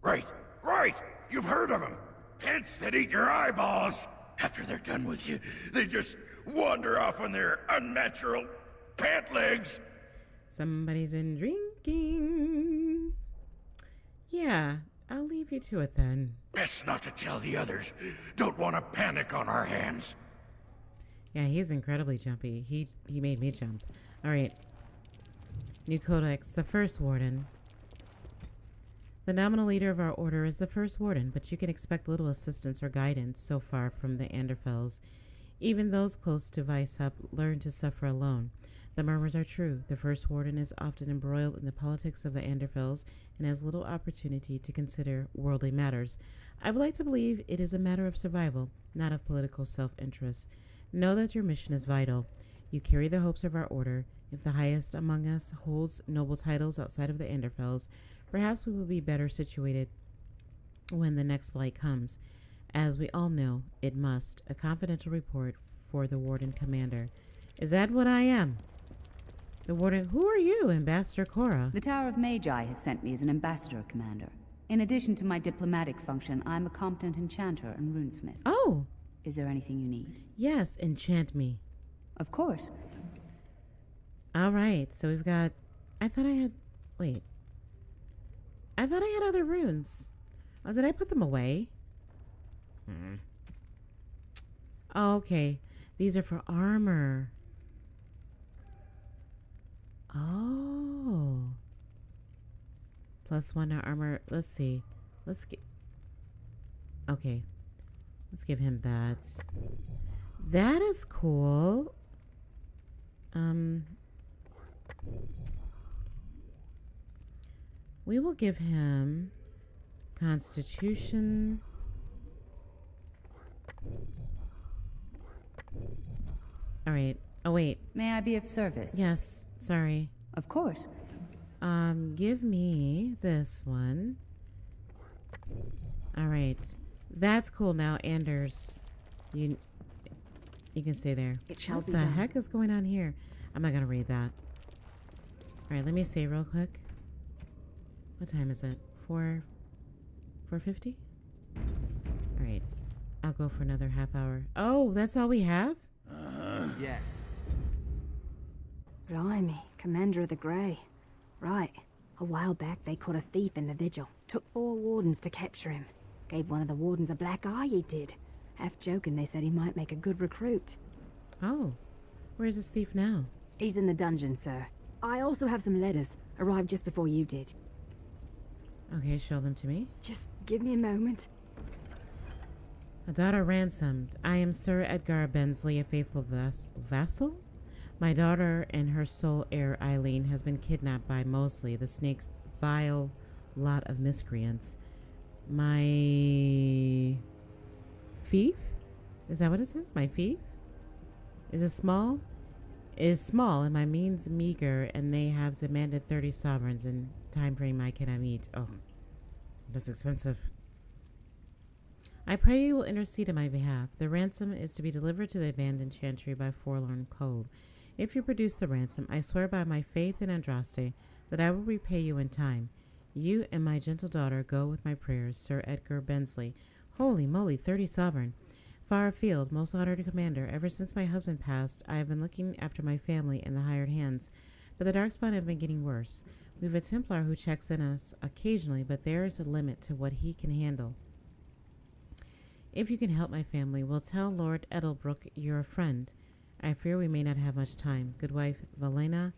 Right, right. You've heard of them. Pants that eat your eyeballs. After they're done with you, they just wander off on their unnatural pant legs. Somebody's been drinking. Yeah, I'll leave you to it then. Best not to tell the others. Don't want to panic on our hands. Yeah, he's incredibly jumpy. He he made me jump. All right. New Codex, the first warden. The nominal leader of our order is the first warden, but you can expect little assistance or guidance so far from the Anderfels. Even those close to Weisshaupt learn to suffer alone. The murmurs are true. The first warden is often embroiled in the politics of the Anderfels and has little opportunity to consider worldly matters. I would like to believe it is a matter of survival, not of political self interest. Know that your mission is vital. You carry the hopes of our order. If the highest among us holds noble titles outside of the Anderfels, perhaps we will be better situated when the next blight comes. As we all know, it must. A confidential report for the Warden Commander. Is that what I am? The Warden. Who are you, Ambassador Cera? The Tower of Magi has sent me as an ambassador commander. In addition to my diplomatic function, I'm a competent enchanter and runesmith. Oh! Is there anything you need? Yes, enchant me. Of course. All right, so we've got. I thought I had. Wait. I thought I had other runes. Oh, did I put them away? Hmm. Oh, okay. These are for armor. Oh. Plus one to armor. Let's see. Let's get. Okay. Let's give him that. That is cool. Um. We will give him Constitution. All right. Oh wait. May I be of service? Yes. Sorry. Of course. Um, give me this one. All right. That's cool now, Anders. You you can stay there. It shall what be the done. heck is going on here? I'm not gonna read that. All right, let me say real quick. What time is it? Four. Four fifty. All right, I'll go for another half hour. Oh, that's all we have. Uh-huh. Yes. Blimey, Commander of the Grey. Right. A while back, they caught a thief in the vigil. Took four wardens to capture him. Gave one of the wardens a black eye, he did. Half joking, they said he might make a good recruit. Oh, where's this thief now? He's in the dungeon, sir. I also have some letters. Arrived just before you did. Okay, show them to me. Just give me a moment. A daughter ransomed. I am Sir Edgar Bensley, a faithful vas- vassal. My daughter and her sole heir, Eileen, has been kidnapped by Mosley, the snake's vile lot of miscreants. My fief? Is that what it says? My fief? Is it small? Is small, and my means meager, and they have demanded thirty sovereigns in time frame I cannot meet. Oh, that's expensive. I pray you will intercede in my behalf. The ransom is to be delivered to the abandoned chantry by Forlorn Cove. If you produce the ransom, I swear by my faith in Andraste that I will repay you in time. You and my gentle daughter go with my prayers, Sir Edgar Bensley. Holy moly, thirty sovereign. Far afield, most honored commander, ever since my husband passed, I have been looking after my family and the hired hands, but the Darkspawn have been getting worse. We have a Templar who checks in on us occasionally, but there is a limit to what he can handle. If you can help my family, we'll tell Lord Edelbrook you're a friend. I fear we may not have much time. Good wife, Valena,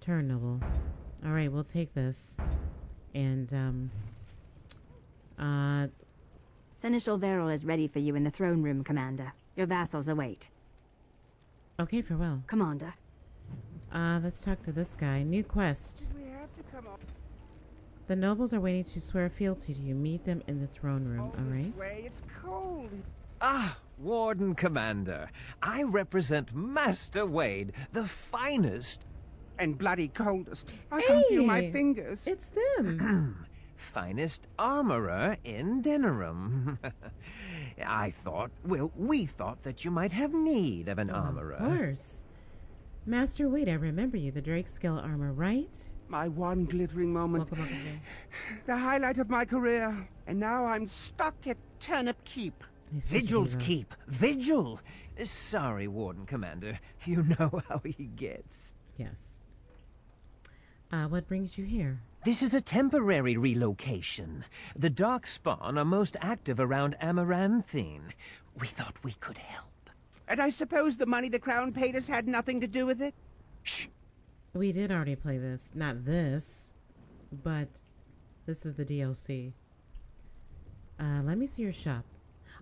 turn. All right, we'll take this. And, um, uh, Seneschal Varel is ready for you in the throne room, Commander. Your vassals await. okay, farewell. Commander. Uh, let's talk to this guy. New quest. The nobles are waiting to swear fealty to you. Meet them in the throne room, all right? It's cold. Ah, Warden Commander. I represent Master Wade, the finest. And bloody coldest. I can't feel my Hey, fingers. It's them. finest armorer in Denerim. I thought, well, we thought that you might have need of an armorer. Of course. Master Wade, I remember you. The Drake scale armor, right? My one glittering moment. Welcome, Uncle Jay. The highlight of my career. And now I'm stuck at Turnip Keep. He's such a Vigil's. Keep. Vigil. Sorry, Warden Commander. You know how he gets. Yes. Uh, what brings you here? This is a temporary relocation. The Darkspawn are most active around Amaranthine. We thought we could help. And I suppose the money the Crown paid us had nothing to do with it? Shh. We did already play this. Not this, but this is the DLC. Uh, let me see your shop.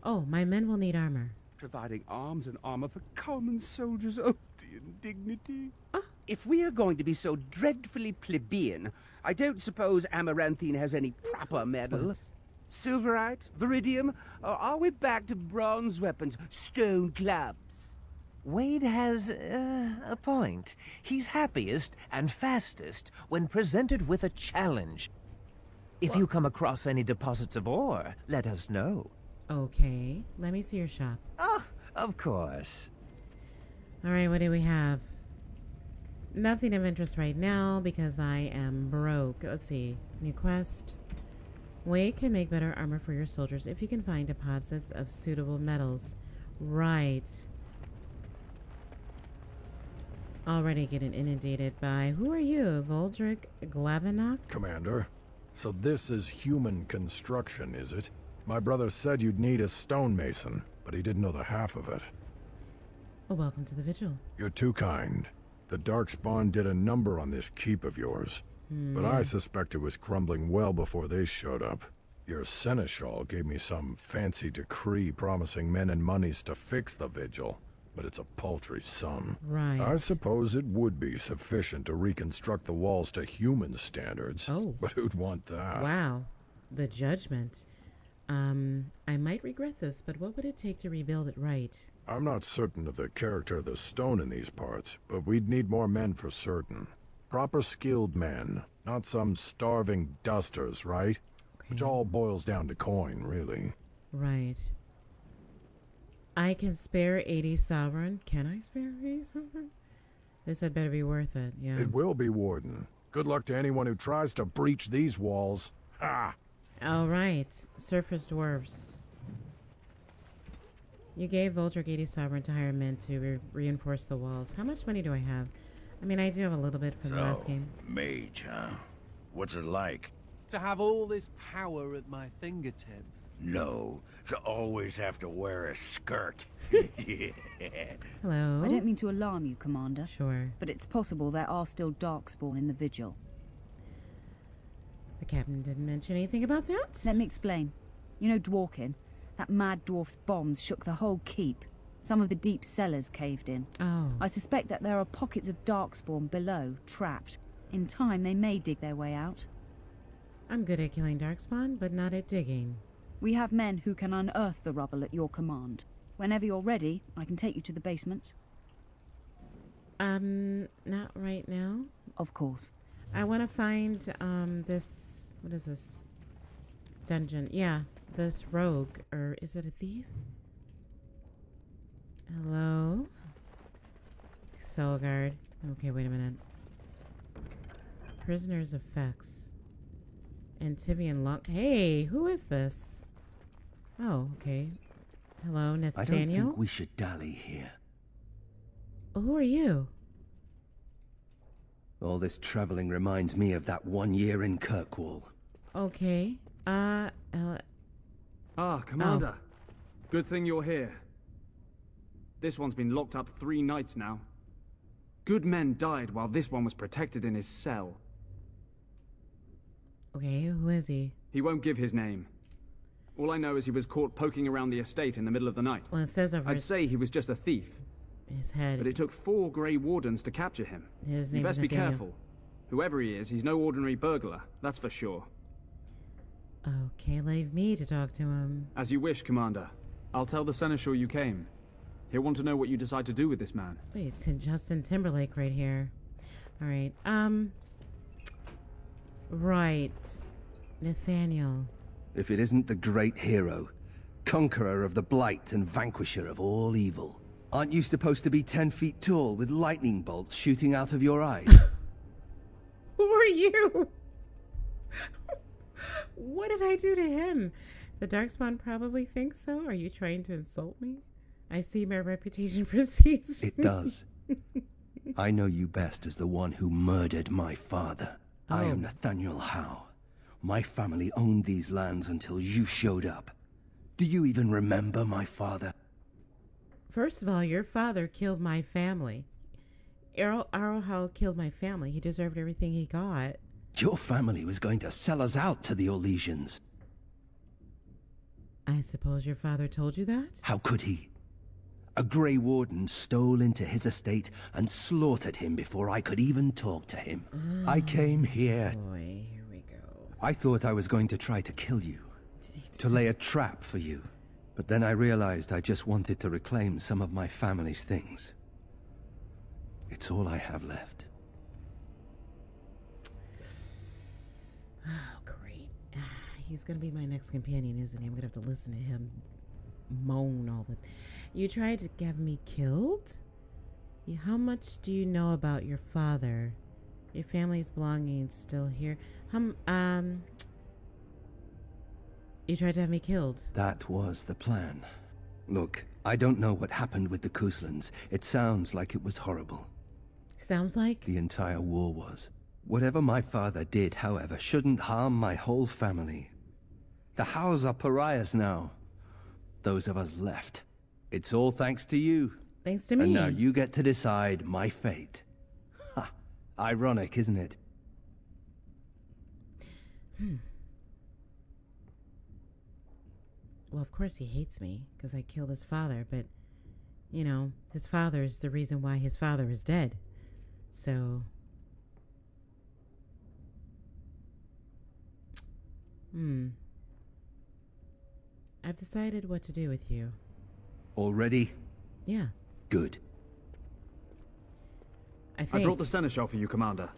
Oh, my men will need armor. Providing arms and armor for common soldiers. Oh, the indignity. Ah. If we are going to be so dreadfully plebeian, I don't suppose Amaranthine has any proper medal. Close. Silverite? Viridium? Or are we back to bronze weapons, stone clubs? Wade has uh, a point. He's happiest and fastest when presented with a challenge. If you come across any deposits of ore, let us know. Okay, let me see your shop. Oh, of course. All right, what do we have? Nothing of interest right now because I am broke. Let's see. New quest. Wade can make better armor for your soldiers if you can find deposits of suitable metals. Right. Already getting inundated by who are you, Voldrik Glavonak? Commander, so this is human construction, is it? My brother said you'd need a stonemason, but he didn't know the half of it. Oh, welcome to the vigil. You're too kind. The Darkspawn did a number on this keep of yours, but I suspect it was crumbling well before they showed up. Your seneschal gave me some fancy decree promising men and monies to fix the vigil. but it's a paltry sum. Right. I suppose it would be sufficient to reconstruct the walls to human standards. Oh. But who'd want that? Wow. The judgment. Um, I might regret this, but what would it take to rebuild it right? I'm not certain of the character of the stone in these parts, but we'd need more men for certain. Proper skilled men, not some starving dusters, right? Which all boils down to coin, really. Right. I can spare 80 sovereign. Can I spare 80 sovereign? This had better be worth it, yeah. It will be, Warden. Good luck to anyone who tries to breach these walls. Ha! All right, surface dwarves. You gave Voldrik 80 sovereign to hire men to re reinforce the walls. How much money do I have? I mean, I do have a little bit from the last So, game. Mage, huh? What's it like? To have all this power at my fingertips. No, to always have to wear a skirt. Hello. I don't mean to alarm you, Commander. Sure. But it's possible there are still Darkspawn in the Vigil. The captain didn't mention anything about that. Let me explain. You know Dworkin? That mad dwarf's bombs shook the whole keep. Some of the deep cellars caved in. Oh. I suspect that there are pockets of Darkspawn below, trapped. In time, they may dig their way out. I'm good at killing darkspawn, but not at digging. We have men who can unearth the rubble at your command. Whenever you're ready, I can take you to the basement. Um, not right now. Of course. I want to find um this. What is this? Dungeon. Yeah, this rogue, or is it a thief? Hello. Soul guard. Okay, wait a minute. Prisoner's effects. Antivian lock. Hey, who is this? Oh, okay. Hello, Nathaniel? I Nathaniel. don't think we should dally here. Who are you? All this traveling reminds me of that one year in Kirkwall. Okay. Uh, uh Ah, Commander. Good thing you're here. This one's been locked up three nights now. Good men died while this one was protected in his cell. okay, who is he? He won't give his name. All I know is he was caught poking around the estate in the middle of the night. Well, it says over I'd his, say he was just a thief, his head. but it took four Grey Wardens to capture him. His you name is best be Nathaniel. careful. Whoever he is, he's no ordinary burglar, that's for sure. Okay, leave me to talk to him. As you wish, Commander. I'll tell the Seneschal you came. He'll want to know what you decide to do with this man. Wait, it's Justin Timberlake right here. All right. Um. Right. Nathaniel. If it isn't the great hero, conqueror of the blight and vanquisher of all evil. Aren't you supposed to be ten feet tall with lightning bolts shooting out of your eyes? Who are you? what did I do to him? The Darkspawn probably thinks so. Are you trying to insult me? I see my reputation precedes. it does. I know you best as the one who murdered my father. I Oh. am Nathaniel Howe. My family owned these lands until you showed up. Do you even remember my father? First of all, your father killed my family. Arl Arl Howe killed my family. He deserved everything he got. Your family was going to sell us out to the Orlesians. I suppose your father told you that? How could he? A Grey Warden stole into his estate and slaughtered him before I could even talk to him. I ah, came here. Boy, here we go. I thought I was going to try to kill you, to lay a trap for you. But then I realized I just wanted to reclaim some of my family's things. It's all I have left. Oh, great. Ah, he's gonna be my next companion, isn't he? I'm gonna have to listen to him moan all the. You tried to have me killed. You- How much do you know about your father? Your family's belongings still here. Hum, um. You tried to have me killed. That was the plan. Look, I don't know what happened with the Couslands. It sounds like it was horrible. Sounds like. The entire war was. Whatever my father did, however, shouldn't harm my whole family. The Howes are pariahs now. Those of us left. It's all thanks to you. Thanks to me. And now you get to decide my fate. Ha! Ironic, isn't it? Hmm. Well, of course he hates me because I killed his father, but you know, his father is the reason why his father is dead. So. Hmm. I've decided what to do with you. Already? Yeah. Good. I I brought the seneschal for you, Commander.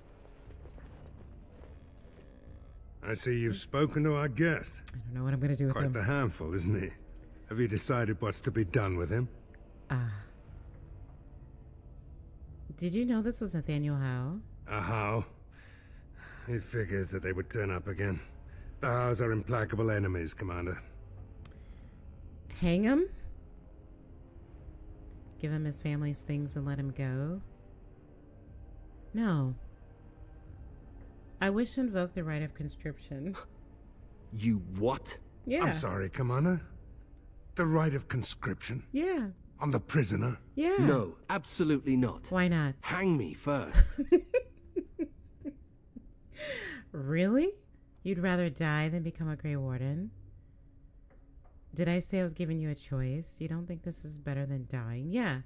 I see you've spoken to our guest. I don't know what I'm going to do with Quite him. Quite the handful, isn't he? Have you decided what's to be done with him? Ah. Did you know this was Nathaniel Howe? Uh, Howe? It figures that they would turn up again. The Howes are implacable enemies, Commander. Hang him? Give him his family's things and let him go? No. I wish to invoke the right of conscription. You what? Yeah. I'm sorry, Commander. The right of conscription? Yeah. On the prisoner? Yeah. No, absolutely not. Why not? Hang me first. Really? You'd rather die than become a Grey Warden? Did I say I was giving you a choice? You don't think this is better than dying? Yeah.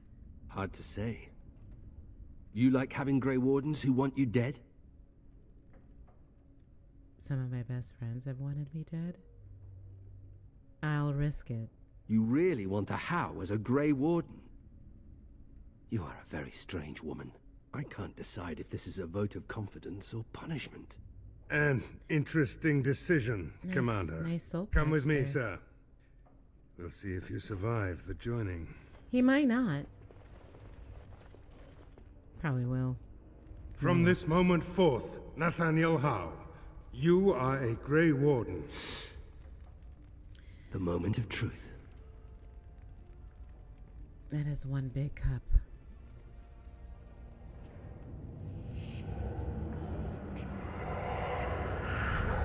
Hard to say. You like having Grey Wardens who want you dead? Some of my best friends have wanted me dead. I'll risk it. You really want a Howe as a Grey Warden? You are a very strange woman. I can't decide if this is a vote of confidence or punishment. An interesting decision, Nice- Commander. nice soul Come with me, there. sir. We'll see if you survive the joining. He might not. Probably will. From this moment forth, Nathaniel Howe, you are a Grey Warden. The moment of truth. That is one big cup.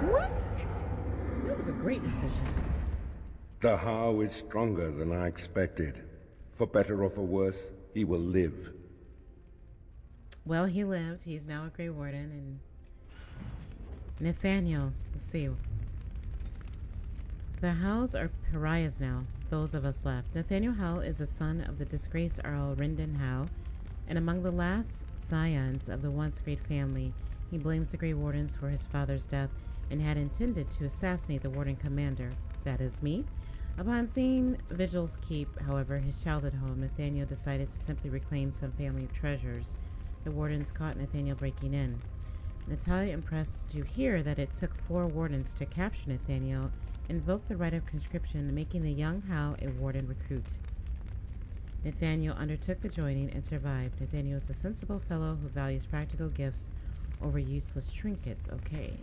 What? That was a great decision. The Howe is stronger than I expected. For better or for worse, he will live. Well, he lived. He's now a Grey Warden, and Nathaniel. Let's see. The Howes are pariahs now. Those of us left. Nathaniel Howe is the son of the disgraced Arl Rendon Howe, and among the last scions of the once great family, he blames the Grey Wardens for his father's death and had intended to assassinate the Warden commander. That is me. Upon seeing Vigil's Keep, however, his childhood home, Nathaniel decided to simply reclaim some family treasures. The wardens caught Nathaniel breaking in. Natalia, impressed to hear that it took four wardens to capture Nathaniel, invoked the right of conscription, making the young Howe a warden recruit. Nathaniel undertook the joining and survived. Nathaniel is a sensible fellow who values practical gifts over useless trinkets. Okay.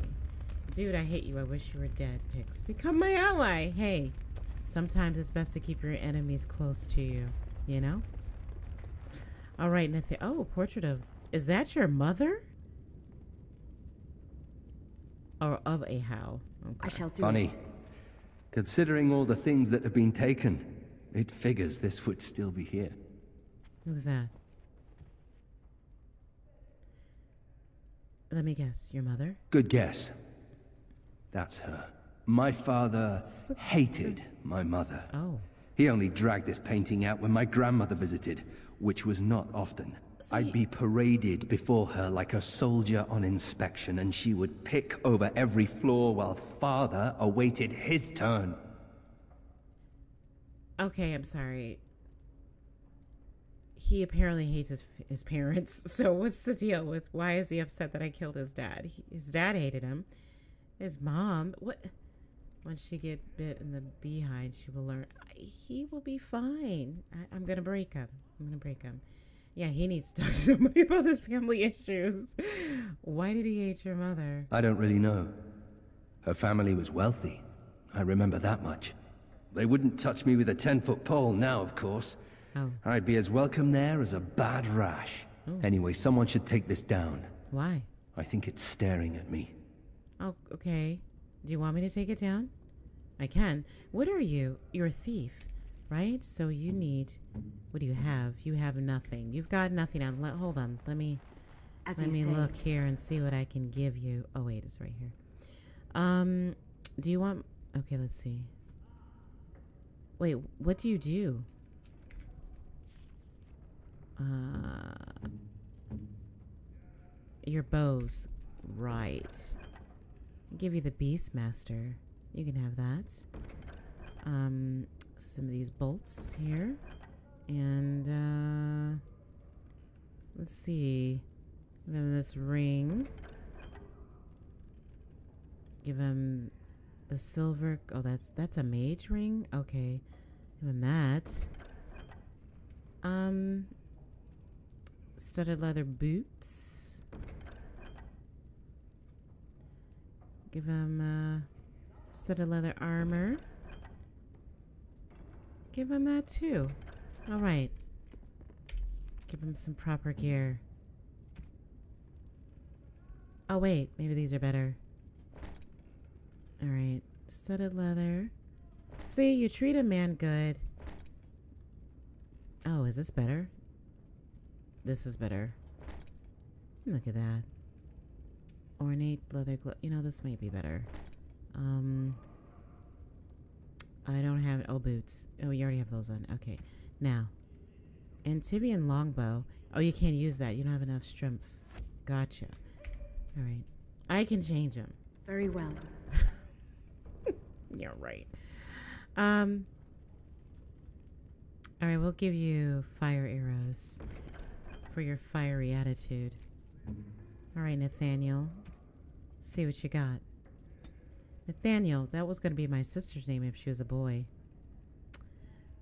Dude, I hate you. I wish you were dead, Pix. Become my ally. Hey, sometimes it's best to keep your enemies close to you, you know? All right, Nathan. Oh, portrait of. Is that your mother? Or of a Howe? Okay. I shall do Funny. Considering all the things that have been taken, it figures this would still be here. Who's that? Let me guess. Your mother? Good guess. That's her. My father hated my mother. Oh. He only dragged this painting out when my grandmother visited, which was not often. I'd be paraded before her like a soldier on inspection, and she would pick over every floor while father awaited his turn. Okay, I'm sorry. He apparently hates his, his parents. So what's the deal with why is he upset that I killed his dad? He, his dad hated him. His mom, what? When she get bit in the behind, she will learn. He will be fine. I, I'm gonna break him. I'm gonna break him. Yeah, he needs to talk to somebody about his family issues. Why did he hate your mother? I don't really know. Her family was wealthy. I remember that much. They wouldn't touch me with a 10 foot pole now, of course. Oh. I'd be as welcome there as a bad rash. Oh. Anyway, someone should take this down. Why? I think it's staring at me. Oh, okay. Do you want me to take it down? I can. What are you? You're a thief, right? So you need. What do you have? You have nothing. You've got nothing on. Let, hold on. Let me. As let me say. look here and see what I can give you. Oh wait, it's right here. Um, do you want? Okay, let's see. Wait, what do you do? Uh, your bows, right? Give you the Beastmaster. You can have that. Um, some of these bolts here, and uh, let's see. Give him this ring. Give him the silver. Oh, that's that's a mage ring. Okay, give him that. Um, studded leather boots. Give him uh, studded leather armor. Give him that too. All right. Give him some proper gear. Oh wait, maybe these are better. All right, studded leather. See, you treat a man good. Oh, is this better? This is better. Look at that. Ornate leather glove. You know, this might be better. Um, I don't have. Oh, boots. Oh, you already have those on. Okay. Now, Antivian longbow. Oh, you can't use that. You don't have enough strength. Gotcha. All right. I can change them. Very well. You're right. Um. All right, we'll give you fire arrows for your fiery attitude. All right, Nathaniel. See what you got. Nathaniel, that was going to be my sister's name if she was a boy.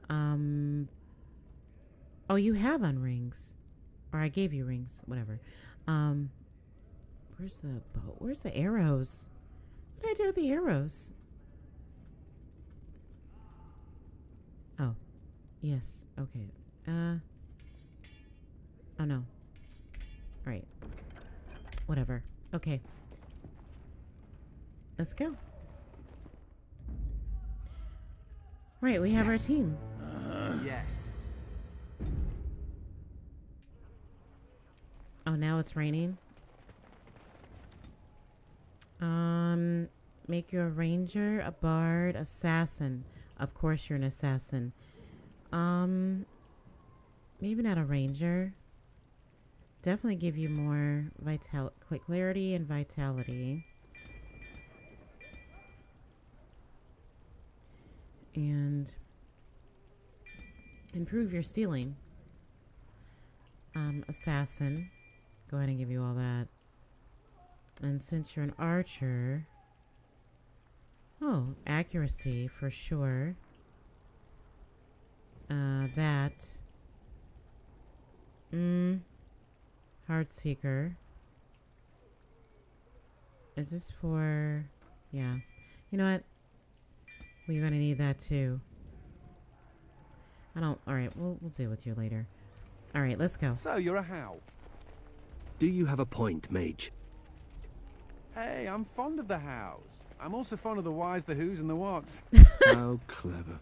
Um. Oh, you have on rings. Or I gave you rings. Whatever. Um. Where's the bow? Where's the arrows? What did I do with the arrows? Oh. Yes. Okay. Uh. Oh no. Right. Whatever. Okay. Let's go. Right, we have our team. yes. Oh, now it's raining. Um, make you a ranger, a bard, assassin. Of course, you're an assassin. Um, maybe not a ranger. Definitely give you more vital clarity and vitality. And improve your stealing. Um, assassin. Go ahead and give you all that. And since you're an archer, oh, accuracy for sure. Uh, that. Mm. Heart seeker. Is this for? Yeah. You know what? We're gonna need that too. I don't. All right, we'll we'll deal with you later. All right, let's go. So you're a Howe? Do you have a point, Mage? Hey, I'm fond of the hows. I'm also fond of the whys, the whos, and the whats. How clever.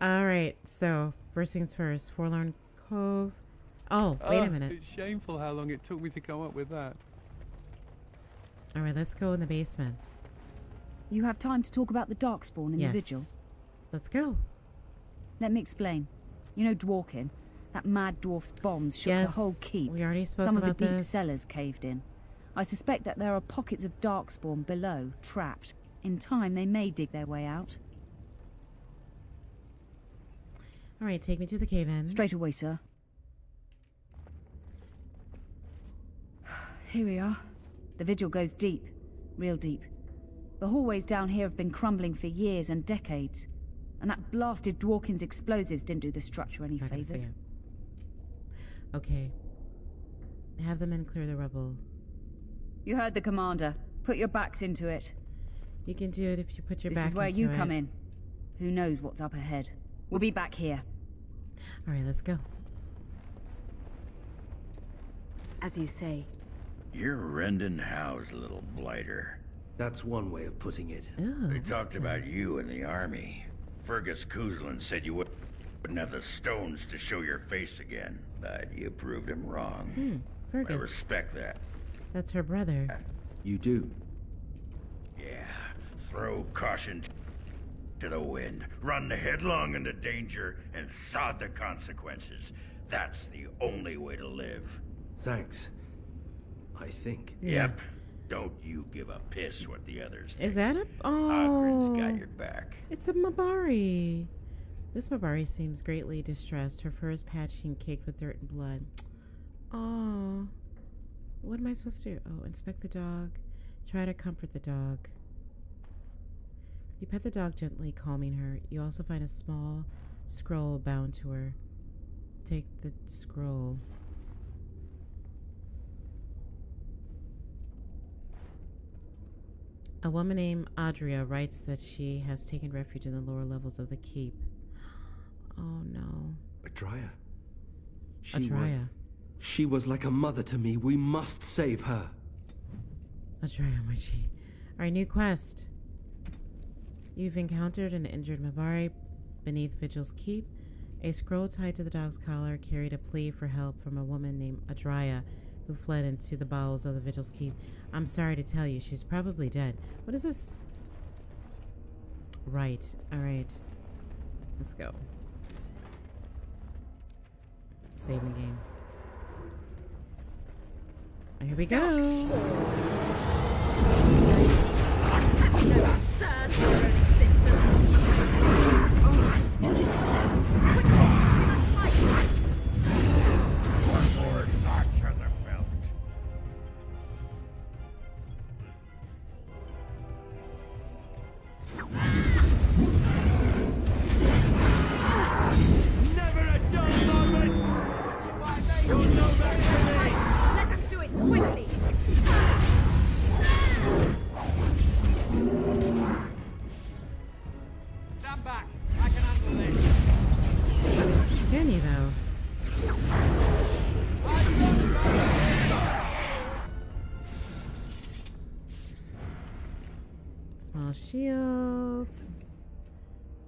All right, so first things first, Forlorn Cove. Oh, wait Oh, a minute. It's shameful how long it took me to come up with that. All right, let's go in the basement. You have time to talk about the Darkspawn and yes. the Vigil? Let's go. Let me explain. You know Dworkin? That mad dwarf's bombs shook Yes, the whole keep. we already spoke Some about of the deep this. cellars caved in. I suspect that there are pockets of Darkspawn below, trapped. In time, they may dig their way out. All right, take me to the cave in. Straight away, sir. Here we are. The vigil goes deep. Real deep. The hallways down here have been crumbling for years and decades. And that blasted Dworkin's explosives didn't do the structure any Not favors. Okay. Have the men clear the rubble. You heard the commander. Put your backs into it. You can do it if you put your this back into it. This is where into you it. come in. Who knows what's up ahead? We'll be back here. All right, let's go. As you say. You're Rendon Howe's little blighter. That's one way of putting it. They talked about you in the army. Fergus Cousland said you would- wouldn't have the stones to show your face again, but you proved him wrong. Hmm, I respect that. That's her brother. You do. Yeah, throw caution. to the wind, run headlong into danger, and sod the consequences. That's the only way to live. Thanks. I think. Yep. Don't you give a piss what the others think. Is that a oh? Oghren's got your back. It's a Mabari. This Mabari seems greatly distressed. Her fur is patchy and caked with dirt and blood. Oh, what am I supposed to do? Oh, inspect the dog. Try to comfort the dog. You pet the dog gently, calming her. You also find a small scroll bound to her. Take the scroll. A woman named Adria writes that she has taken refuge in the lower levels of the keep. Oh no. Adria. She Adria. Was, she was like a mother to me. We must save her. Adria, my G. Our new quest. You've encountered an injured Mabari beneath Vigil's keep. A scroll tied to the dog's collar carried a plea for help from a woman named Adria who fled into the bowels of the Vigil's keep. I'm sorry to tell you, she's probably dead. What is this? Right. Alright. Let's go. Save the game. Here we go.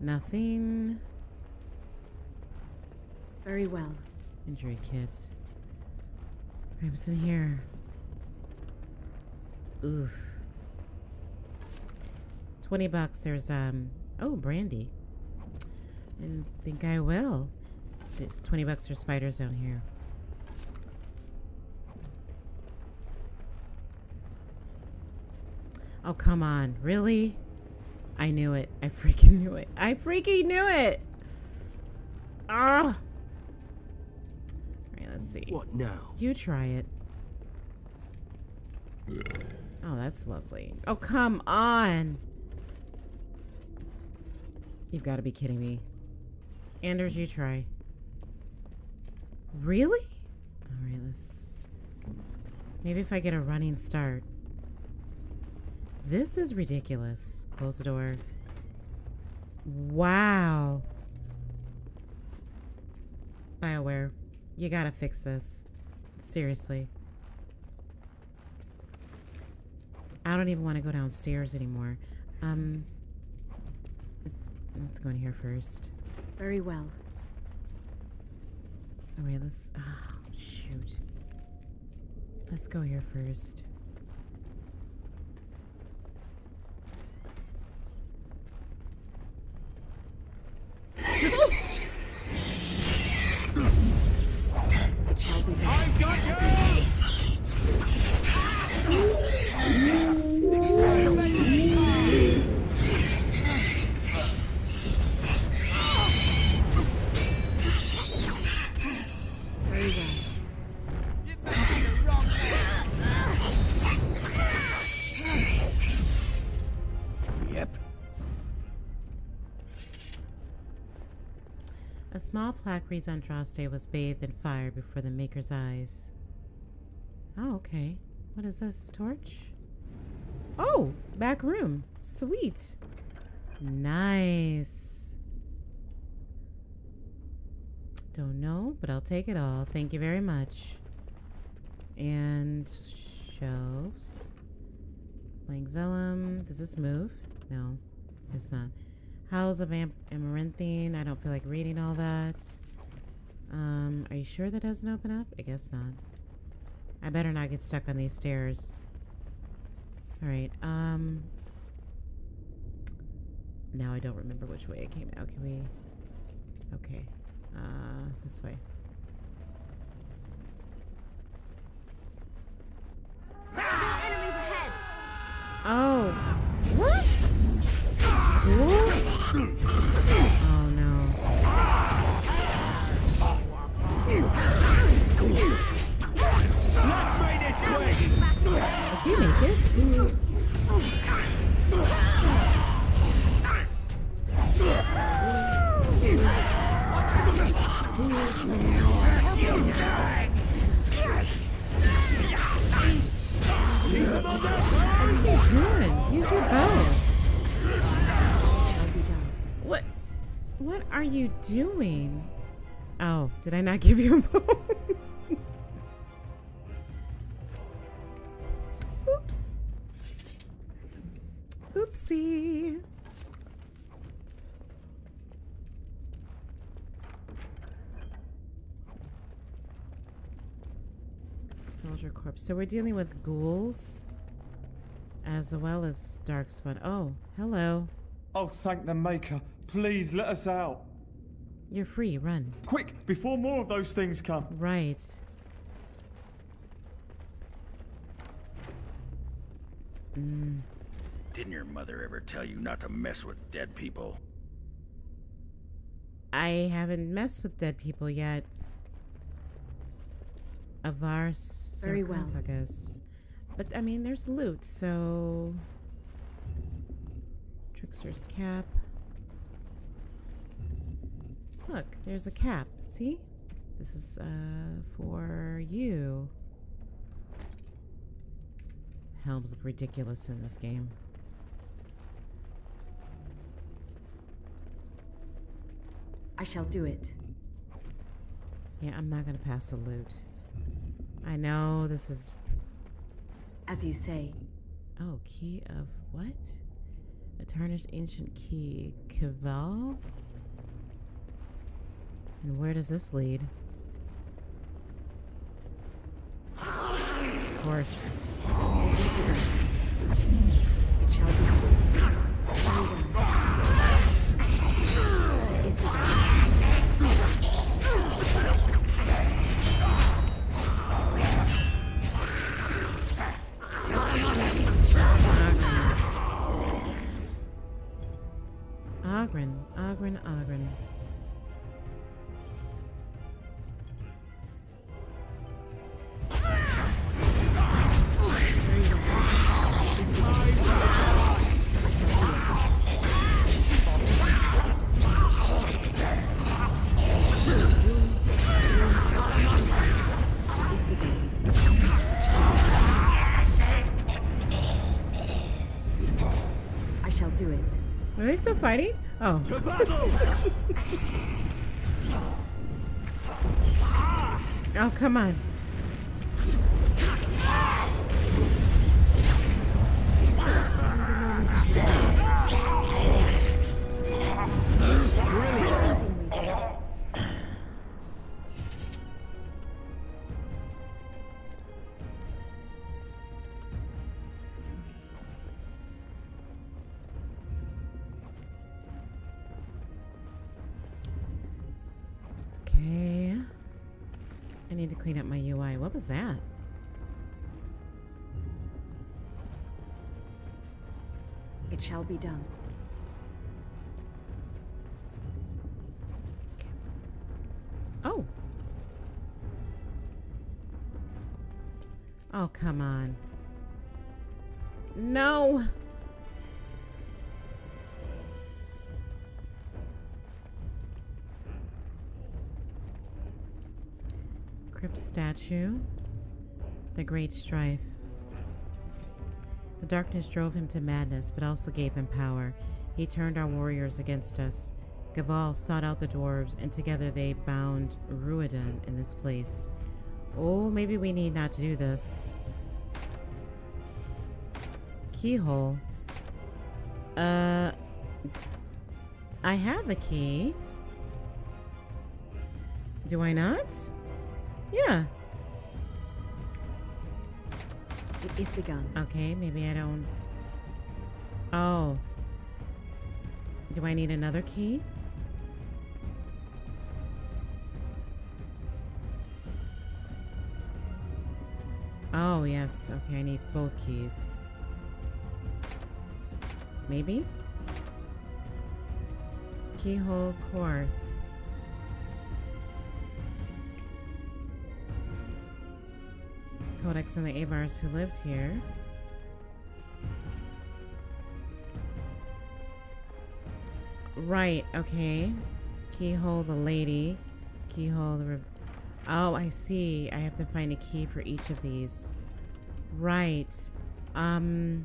Nothing. Very well. Injury kits. What's in here? Oof. 20 bucks. There's, um, oh, brandy. I think I will. There's 20 bucks for spiders down here. Oh, come on. Really? I knew it. I freaking knew it. I freaking knew it. Ah. Alright, let's see. What now? You try it. Oh, that's lovely. Oh, come on. You've got to be kidding me. Anders, you try. Really? Alright, let's... Maybe if I get a running start. This is ridiculous. Close the door. Wow. Bioware, you gotta fix this. Seriously. I don't even want to go downstairs anymore. Um, let's, go in here first. Very well. Wait, let's. Oh, shoot. Let's go here first. Very plaque reads Andraste was bathed in fire before the Maker's eyes. Oh, okay. What is this? Torch? Oh, back room. Sweet. Nice. Don't know, but I'll take it all. Thank you very much. And shelves. Blank vellum. Does this move? No, it's not. House of Am- Amaranthine. I don't feel like reading all that. Um, are you sure that doesn't open up? I guess not. I better not get stuck on these stairs. Alright, um... Now I don't remember which way it came out. Can we? Okay. Uh, this way. Quick! Is he naked? What are you doing? Use your bow. What? What are you doing? Oh, did I not give you a bow? So we're dealing with ghouls as well as darkspawn. Oh, hello. Oh, thank the Maker. Please let us out. You're free. Run. Quick, before more of those things come. Right. Mm. Didn't your mother ever tell you not to mess with dead people? I haven't messed with dead people yet. Avvar Very well. sarcophagus. But I mean, there's loot, so trickster's cap. Look, there's a cap. See? This is uh for you. Helms look ridiculous in this game. I shall do it. Yeah, I'm not gonna pass the loot. I know this is As you say. Oh, key of what? A tarnished ancient key. Caval? And where does this lead? Of course. Still fighting? Oh. oh, come on. Was that? It shall be done. Oh. Oh, come on. No. Statue. The Great Strife. The darkness drove him to madness, but also gave him power. He turned our warriors against us. Gaval sought out the dwarves, and together they bound Ruadan in this place. Oh, maybe we need not to do this. Keyhole. Uh, I have the key. Do I not? Yeah. It is begun. Okay, maybe I don't. Oh. Do I need another key? Oh, yes. Okay, I need both keys. Maybe? Keyhole Quarth. Codex and the Avvars who lived here. Right, okay. Keyhole the lady. Keyhole the... Oh, I see. I have to find a key for each of these. Right. Um...